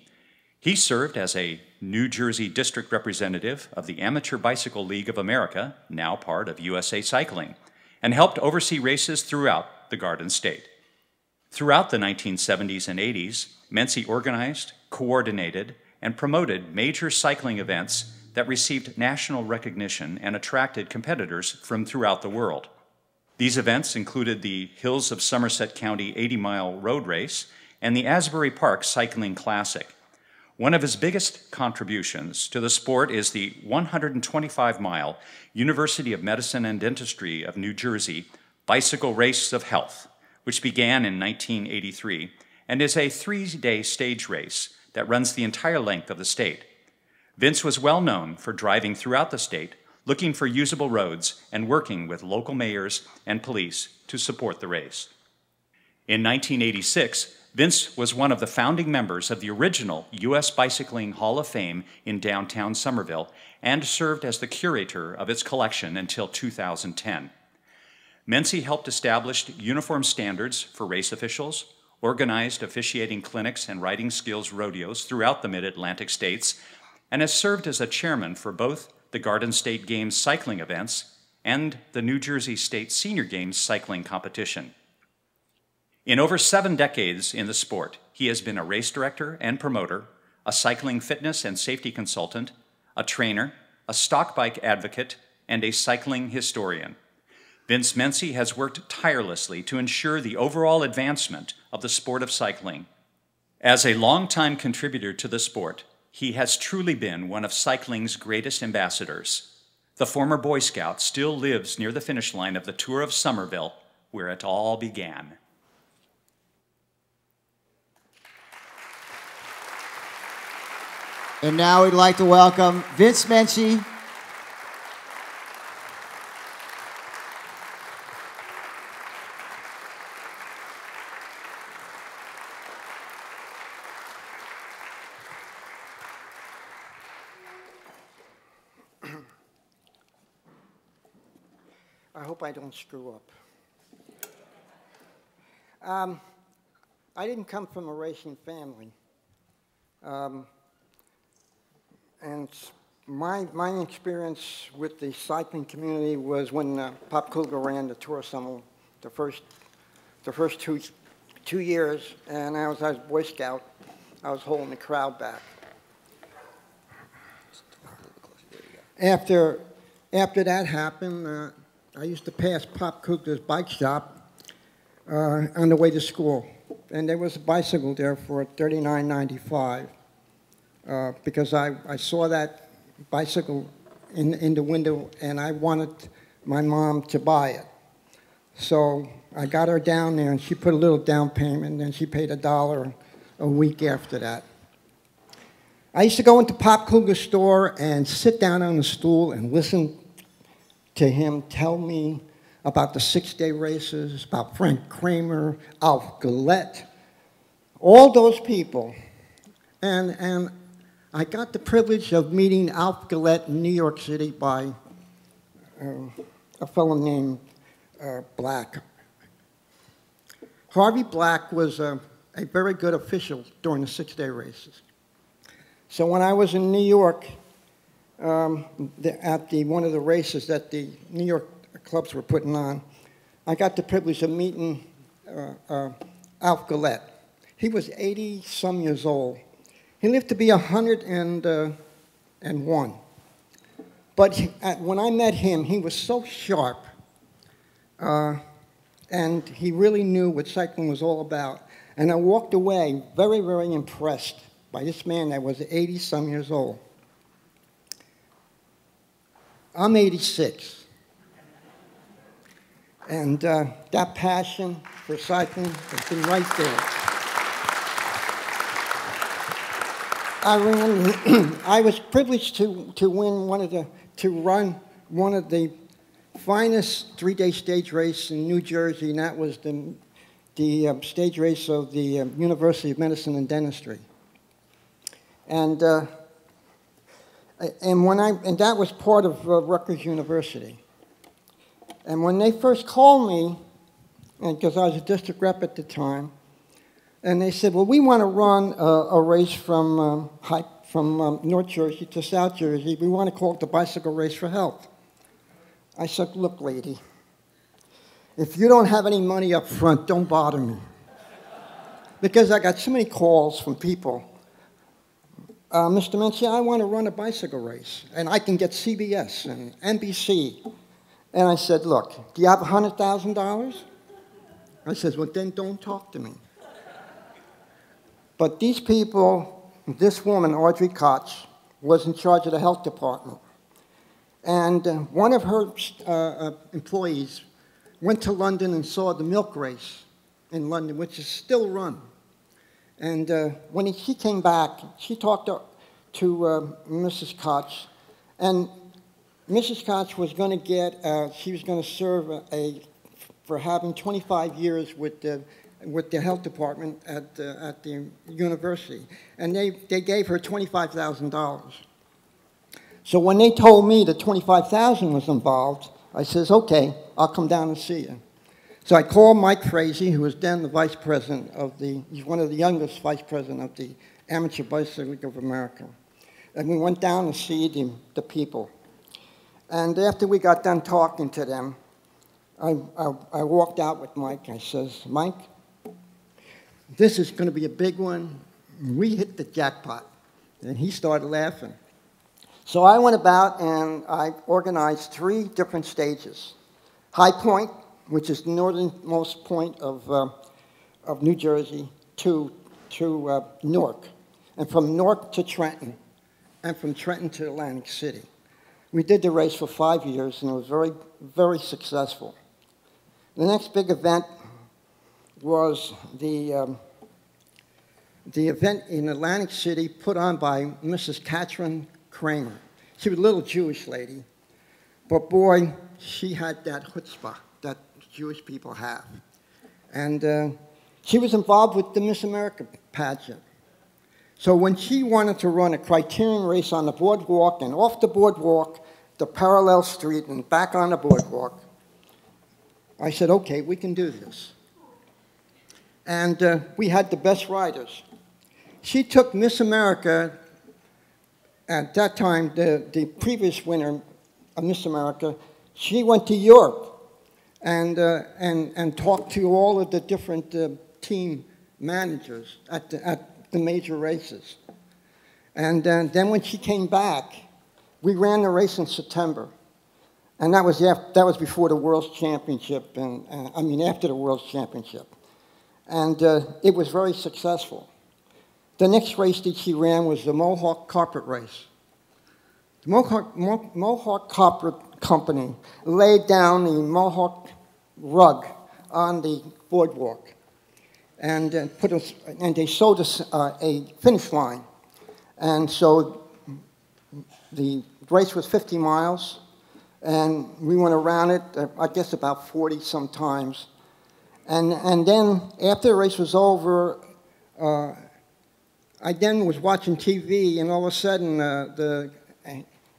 He served as a New Jersey district representative of the Amateur Bicycle League of America, now part of USA Cycling, and helped oversee races throughout the Garden State. Throughout the 1970s and 80s, Menci organized, coordinated, and promoted major cycling events that received national recognition and attracted competitors from throughout the world. These events included the Hills of Somerset County 80 mile road race and the Asbury Park Cycling Classic, one of his biggest contributions to the sport is the 125 mile University of Medicine and Dentistry of New Jersey Bicycle Race of Health, which began in 1983 and is a three day stage race that runs the entire length of the state. Vince was well known for driving throughout the state, looking for usable roads, and working with local mayors and police to support the race. In 1986, Vince was one of the founding members of the original U.S. Bicycling Hall of Fame in downtown Somerville and served as the curator of its collection until 2010. Menci helped establish uniform standards for race officials, organized officiating clinics and riding skills rodeos throughout the mid Atlantic states, and has served as a chairman for both the Garden State Games cycling events and the New Jersey State Senior Games cycling competition. In over seven decades in the sport, he has been a race director and promoter, a cycling fitness and safety consultant, a trainer, a stock bike advocate, and a cycling historian. Vince Menci has worked tirelessly to ensure the overall advancement of the sport of cycling. As a longtime contributor to the sport, he has truly been one of cycling's greatest ambassadors. The former Boy Scout still lives near the finish line of the Tour of Somerville, where it all began. And now we'd like to welcome Vince Menci. I hope I don't screw up. Um, I didn't come from a racing family. Um, and my, my experience with the cycling community was when uh, Pop Kugler ran the Tour Summit the first, the first two, two years, and I was, I was Boy Scout. I was holding the crowd back. After, after that happened, uh, I used to pass Pop Kugler's bike shop uh, on the way to school, and there was a bicycle there for $39.95 uh, because I, I saw that bicycle in, in the window and I wanted my mom to buy it. So I got her down there, and she put a little down payment, and she paid a dollar a week after that. I used to go into Pop Kugler's store and sit down on a stool and listen to him tell me about the six-day races, about Frank Kramer, Alf Goullet, all those people. And, and I got the privilege of meeting Alf Goullet in New York City by uh, a fellow named uh, Black. Harvey Black was a, a very good official during the six-day races. So when I was in New York um, the, at the, one of the races that the New York clubs were putting on, I got the privilege of meeting uh, uh, Alf Goullet. He was 80 some years old. He lived to be 101. Uh, but he, when I met him, he was so sharp, uh, and he really knew what cycling was all about. And I walked away very, very impressed by this man that was 80 some years old. I'm 86. And uh, that passion for cycling has been right there. I ran, I was privileged to, to win one of the, to run one of the finest three-day stage race in New Jersey, and that was the, the uh, stage race of the uh, University of Medicine and Dentistry. And, uh, and, when I, and that was part of uh, Rutgers University. And when they first called me, because I was a district rep at the time, and they said, well, we want to run a, a race from, um, high, from um, North Jersey to South Jersey. We want to call it the Bicycle Race for Health. I said, look, lady, if you don't have any money up front, don't bother me. Because I got so many calls from people uh, Mr. Menci, I want to run a bicycle race, and I can get CBS and NBC. And I said, look, do you have $100,000? I says, well, then don't talk to me. But these people, this woman, Audrey Koch, was in charge of the health department. And uh, one of her uh, uh, employees went to London and saw the milk race in London, which is still run. And uh, when he, she came back, she talked to, to uh, Mrs. Koch, and Mrs. Koch was going to get, uh, she was going to serve a, a, for having 25 years with the, with the health department at, the, at the university. And they, they gave her $25,000. So when they told me that 25,000 was involved, I says, okay, I'll come down and see you. So I called Mike Fraysse, who was then the vice president of the, he's one of the youngest vice president of the Amateur Bicycle League of America. And we went down to see the, the people. And after we got done talking to them, I, I, I walked out with Mike. I says, Mike, this is going to be a big one. We hit the jackpot. And he started laughing. So I went about and I organized three different stages. High Point, which is the northernmost point of, uh, of New Jersey, to, to uh, Newark, and from Newark to Trenton, and from Trenton to Atlantic City. We did the race for five years, and it was very, very successful. The next big event was the, um, the event in Atlantic City put on by Mrs. Katrin Kramer. She was a little Jewish lady, but boy, she had that chutzpah that Jewish people have. And uh, she was involved with the Miss America pageant. So when she wanted to run a criterium race on the boardwalk and off the boardwalk, the parallel street and back on the boardwalk, I said, okay, we can do this. And uh, we had the best riders. She took Miss America, at that time, the, the previous winner of Miss America, she went to Europe and, uh, and, and talked to all of the different uh, team managers at the, at the major races. And uh, then when she came back, we ran the race in September. And that was, after, that was before the World Championship, and uh, I mean after the World Championship. And uh, it was very successful. The next race that she ran was the Mohawk Carpet Race. The Mohawk, Mo Mohawk Carpet Company laid down the Mohawk rug on the boardwalk, and uh, put us, and they showed us uh, a finish line, and so the race was 50 miles, and we went around it, uh, I guess about 40 sometimes, and and then after the race was over. Uh, I then was watching TV, and all of a sudden, uh, the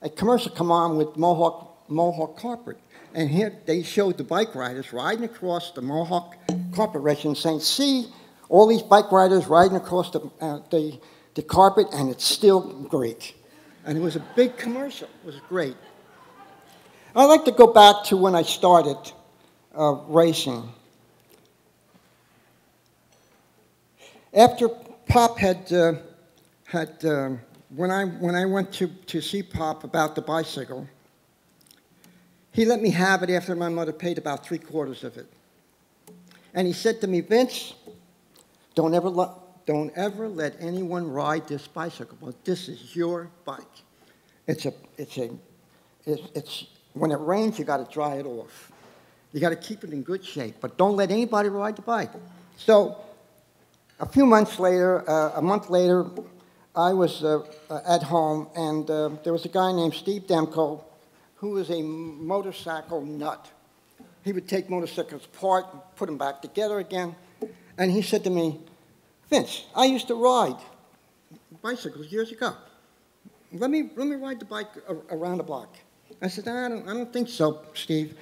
a, commercial come on with Mohawk Mohawk carpet, and here they showed the bike riders riding across the Mohawk carpet and saying, "See, all these bike riders riding across the uh, the, the carpet, and it's still great." And it was a big commercial. It was great. I'd like to go back to when I started uh, racing. After Pop had, uh, had um, when, I, when I went to, to see Pop about the bicycle, he let me have it after my mother paid about three quarters of it. And he said to me, Vince, don't ever, don't ever let anyone ride this bicycle. This is your bike. It's a, it's a, it's, it's when it rains, you got to dry it off. You got to keep it in good shape, but don't let anybody ride the bike. So a few months later, uh, a month later, I was uh, uh, at home, and uh, there was a guy named Steve Demko who was a motorcycle nut. He would take motorcycles apart, and put them back together again, and he said to me, Vince, I used to ride bicycles years ago. Let me, let me ride the bike around the block. I said, I don't, I don't think so, Steve.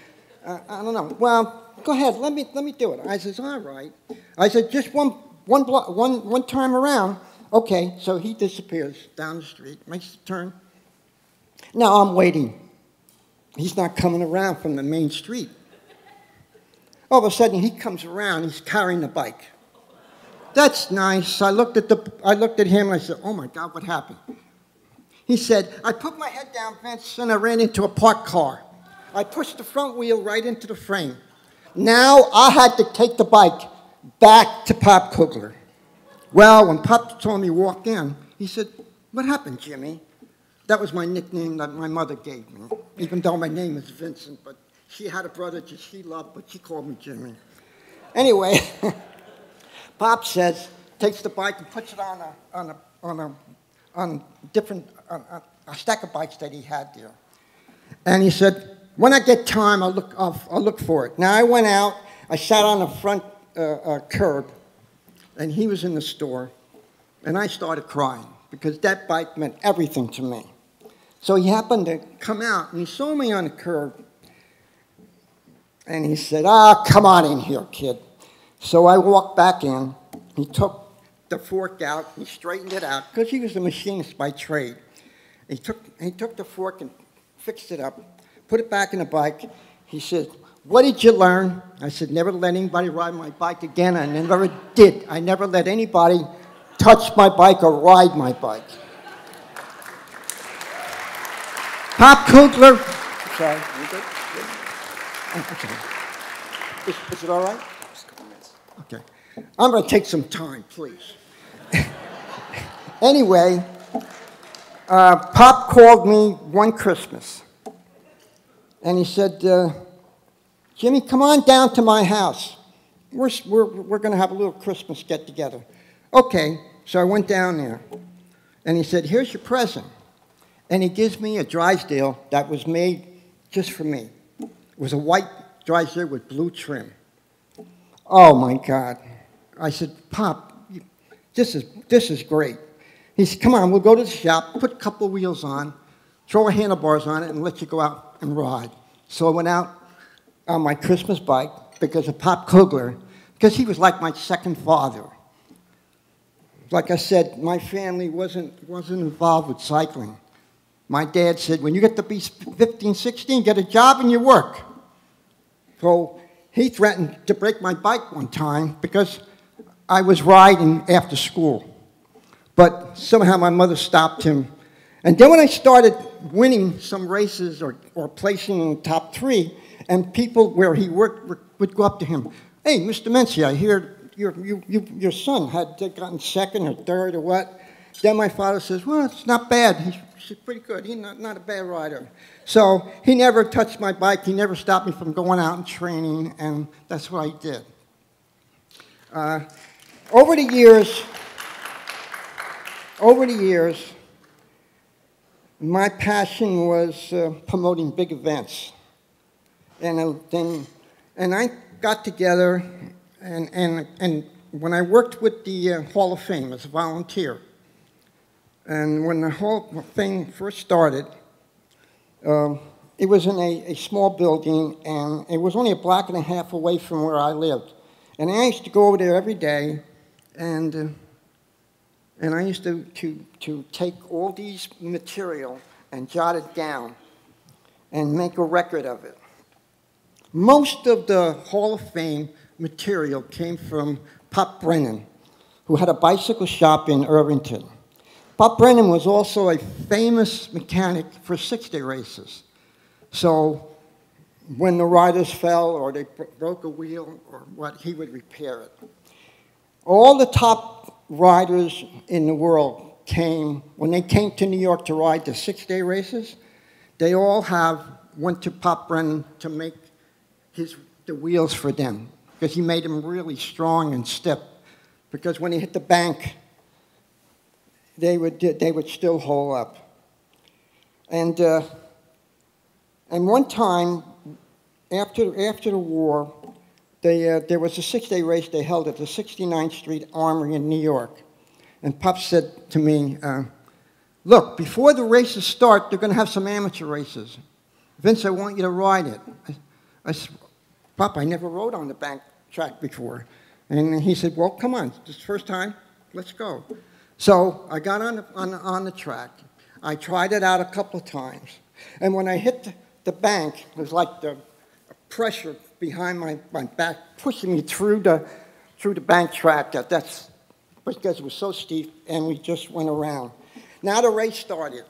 I don't know. Well, go ahead, let me, let me do it. I said, all right. I said, just one, one, block, one, one time around. Okay, so he disappears down the street, makes the turn. Now I'm waiting. He's not coming around from the main street. All of a sudden, he comes around, he's carrying the bike. That's nice. I looked at, the, I looked at him and I said, oh my God, what happened? He said, I put my head down, Vince, and I ran into a parked car. I pushed the front wheel right into the frame. Now I had to take the bike back to Pop Kugler. Well, when Pop saw me walk in, he said, What happened, Jimmy? That was my nickname that my mother gave me, even though my name is Vincent, but she had a brother that she loved, but she called me Jimmy. Anyway, Pop says, takes the bike and puts it on a, on a, on a on different, on, on a stack of bikes that he had there. And he said, when I get time, I'll look, I'll, I'll look for it. Now I went out, I sat on the front uh, uh, curb, and he was in the store, and I started crying because that bike meant everything to me. So he happened to come out, and he saw me on the curb, and he said, ah, come on in here, kid. So I walked back in. He took the fork out, he straightened it out, because he was a machinist by trade. He took, he took the fork and fixed it up, put it back in the bike. He said, what did you learn? I said, never let anybody ride my bike again. I never did. I never let anybody touch my bike or ride my bike. Pop Kugler. Sorry, you good? Okay. Is, is it all right? Okay. I'm going to take some time, please. anyway, uh, Pop called me one Christmas. And he said, uh, Jimmy, come on down to my house. We're, we're, we're going to have a little Christmas get together. Okay, so I went down there. And he said, Here's your present. And he gives me a Drysdale that was made just for me. It was a white Drysdale with blue trim. Oh my God. I said, Pop, this is, this is great. He said, come on, we'll go to the shop, put a couple wheels on, throw a handlebars on it, and let you go out and ride. So I went out on my Christmas bike because of Pop Kugler, because he was like my second father. Like I said, my family wasn't, wasn't involved with cycling. My dad said, when you get to be 15, 16, get a job and you work. So he threatened to break my bike one time because I was riding after school. But somehow my mother stopped him. And then when I started winning some races or, or placing in the top three, and people where he worked would go up to him, Hey, Mr. Menci, I hear your, you, you, your son had gotten second or third or what. then my father says, well, it's not bad. He's, he's pretty good. He's not, not a bad rider. So he never touched my bike. He never stopped me from going out and training, and that's what I did. Uh, over the years, over the years, my passion was uh, promoting big events. And uh, then, and I got together, and, and, and when I worked with the uh, Hall of Fame as a volunteer, and when the whole thing first started, um, it was in a, a small building, and it was only a block and a half away from where I lived. And I used to go over there every day, and, uh, and I used to, to, to take all these material and jot it down and make a record of it. Most of the Hall of Fame material came from Pop Brennan, who had a bicycle shop in Irvington. Pop Brennan was also a famous mechanic for six-day races. So when the riders fell or they broke a wheel or what, he would repair it. All the top riders in the world came, when they came to New York to ride the six-day races, they all have, went to Pop Brennan to make his, the wheels for them because he made them really strong and stiff. Because when he hit the bank, they would, they would still hold up. And, uh, and one time, after, after the war, they, uh, there was a six-day race they held at the 69th Street Armory in New York. And Pop said to me, uh, look, before the races start, they're going to have some amateur races. Vince, I want you to ride it. I, I said, Pop, I never rode on the bank track before. And he said, well, come on, this first time, let's go. So I got on the, on, on the track. I tried it out a couple of times. And when I hit the, the bank, it was like the pressure behind my, my back pushing me through the, through the bank track. That, that's because it was so steep, and we just went around. Now the race started.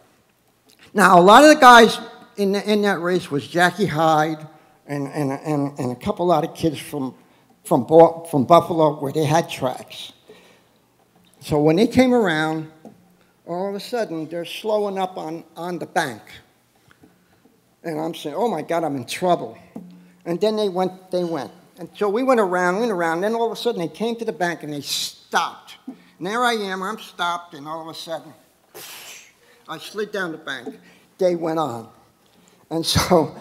Now, a lot of the guys in, the, in that race was Jackie Heid and, and, and, and a couple lot of kids from, from, from Buffalo where they had tracks. So when they came around, all of a sudden they're slowing up on, on the bank. And I'm saying, oh my God, I'm in trouble. And then they went, they went. And so we went around, went around, then all of a sudden they came to the bank and they stopped. And there I am, I'm stopped, and all of a sudden, I slid down the bank. They went on. And so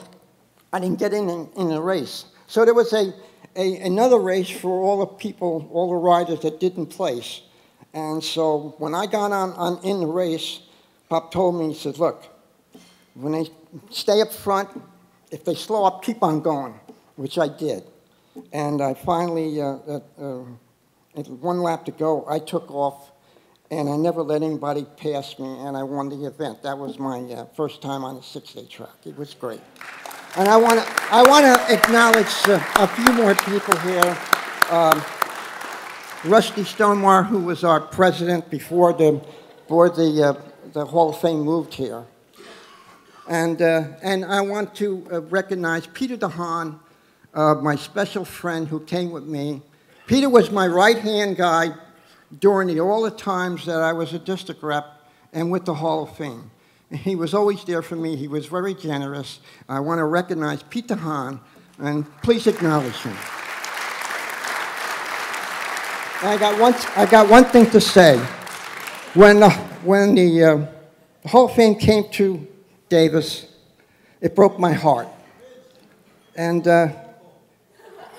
I didn't get in, in, in the race. So there was a, a, another race for all the people, all the riders that didn't place. And so when I got on, on in the race, Pop told me, he said, look, when they stay up front, if they slow up, keep on going, which I did. And I finally, uh, uh, uh, one lap to go, I took off, and I never let anybody pass me, and I won the event. That was my uh, first time on a six-day track. It was great. And I want to I want to acknowledge uh, a few more people here. Um, Rusty Stonemar, who was our president before the before the uh, the Hall of Fame moved here. And, uh, and I want to uh, recognize Peter DeHaan, uh, my special friend who came with me. Peter was my right-hand guy during the, all the times that I was a district rep and with the Hall of Fame. He was always there for me. He was very generous. I want to recognize Peter Hahn, and please acknowledge him. I got one, I got one thing to say. When, uh, when the, uh, the Hall of Fame came to Davis, it broke my heart. And uh,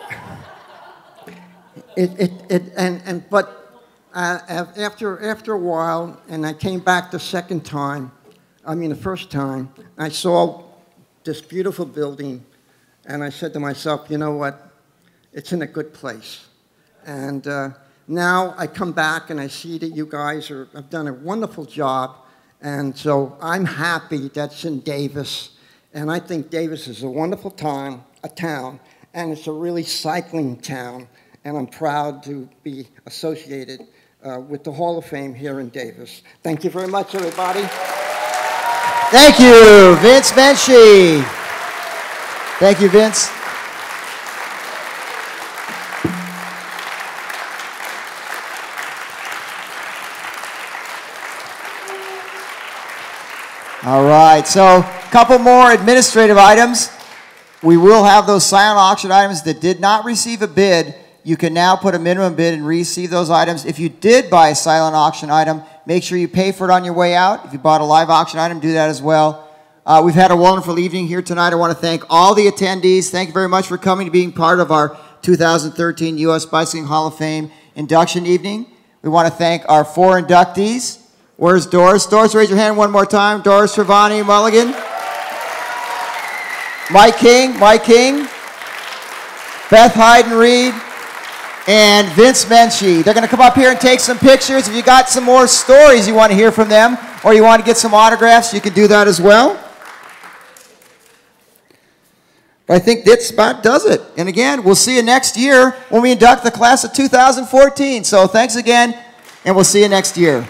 it, it, it, and, and, but uh, after, after a while, and I came back the second time, I mean the first time, I saw this beautiful building, and I said to myself, you know what, it's in a good place. And uh, now I come back and I see that you guys are, have done a wonderful job and so I'm happy that's in Davis. And I think Davis is a wonderful town, a town, and it's a really cycling town. And I'm proud to be associated uh, with the Hall of Fame here in Davis. Thank you very much, everybody. Thank you, Vince Menci. Thank you, Vince. All right, so a couple more administrative items. We will have those silent auction items that did not receive a bid you can now put a minimum bid and receive those items. If you did buy a silent auction item, make sure you pay for it on your way out. If you bought a live auction item, do that as well. Uh, we've had a wonderful evening here tonight. I want to thank all the attendees. Thank you very much for coming to being part of our 2013 U.S. Bicycling Hall of Fame induction evening. We want to thank our four inductees. Where's Doris? Doris, raise your hand one more time. Doris Travani Mulligan. Mike King, Mike King. Beth Heiden Reid and Vince Menci. They're going to come up here and take some pictures. If you got some more stories you want to hear from them or you want to get some autographs, you can do that as well. I think that spot does it. And again, we'll see you next year when we induct the class of 2014. So thanks again, and we'll see you next year.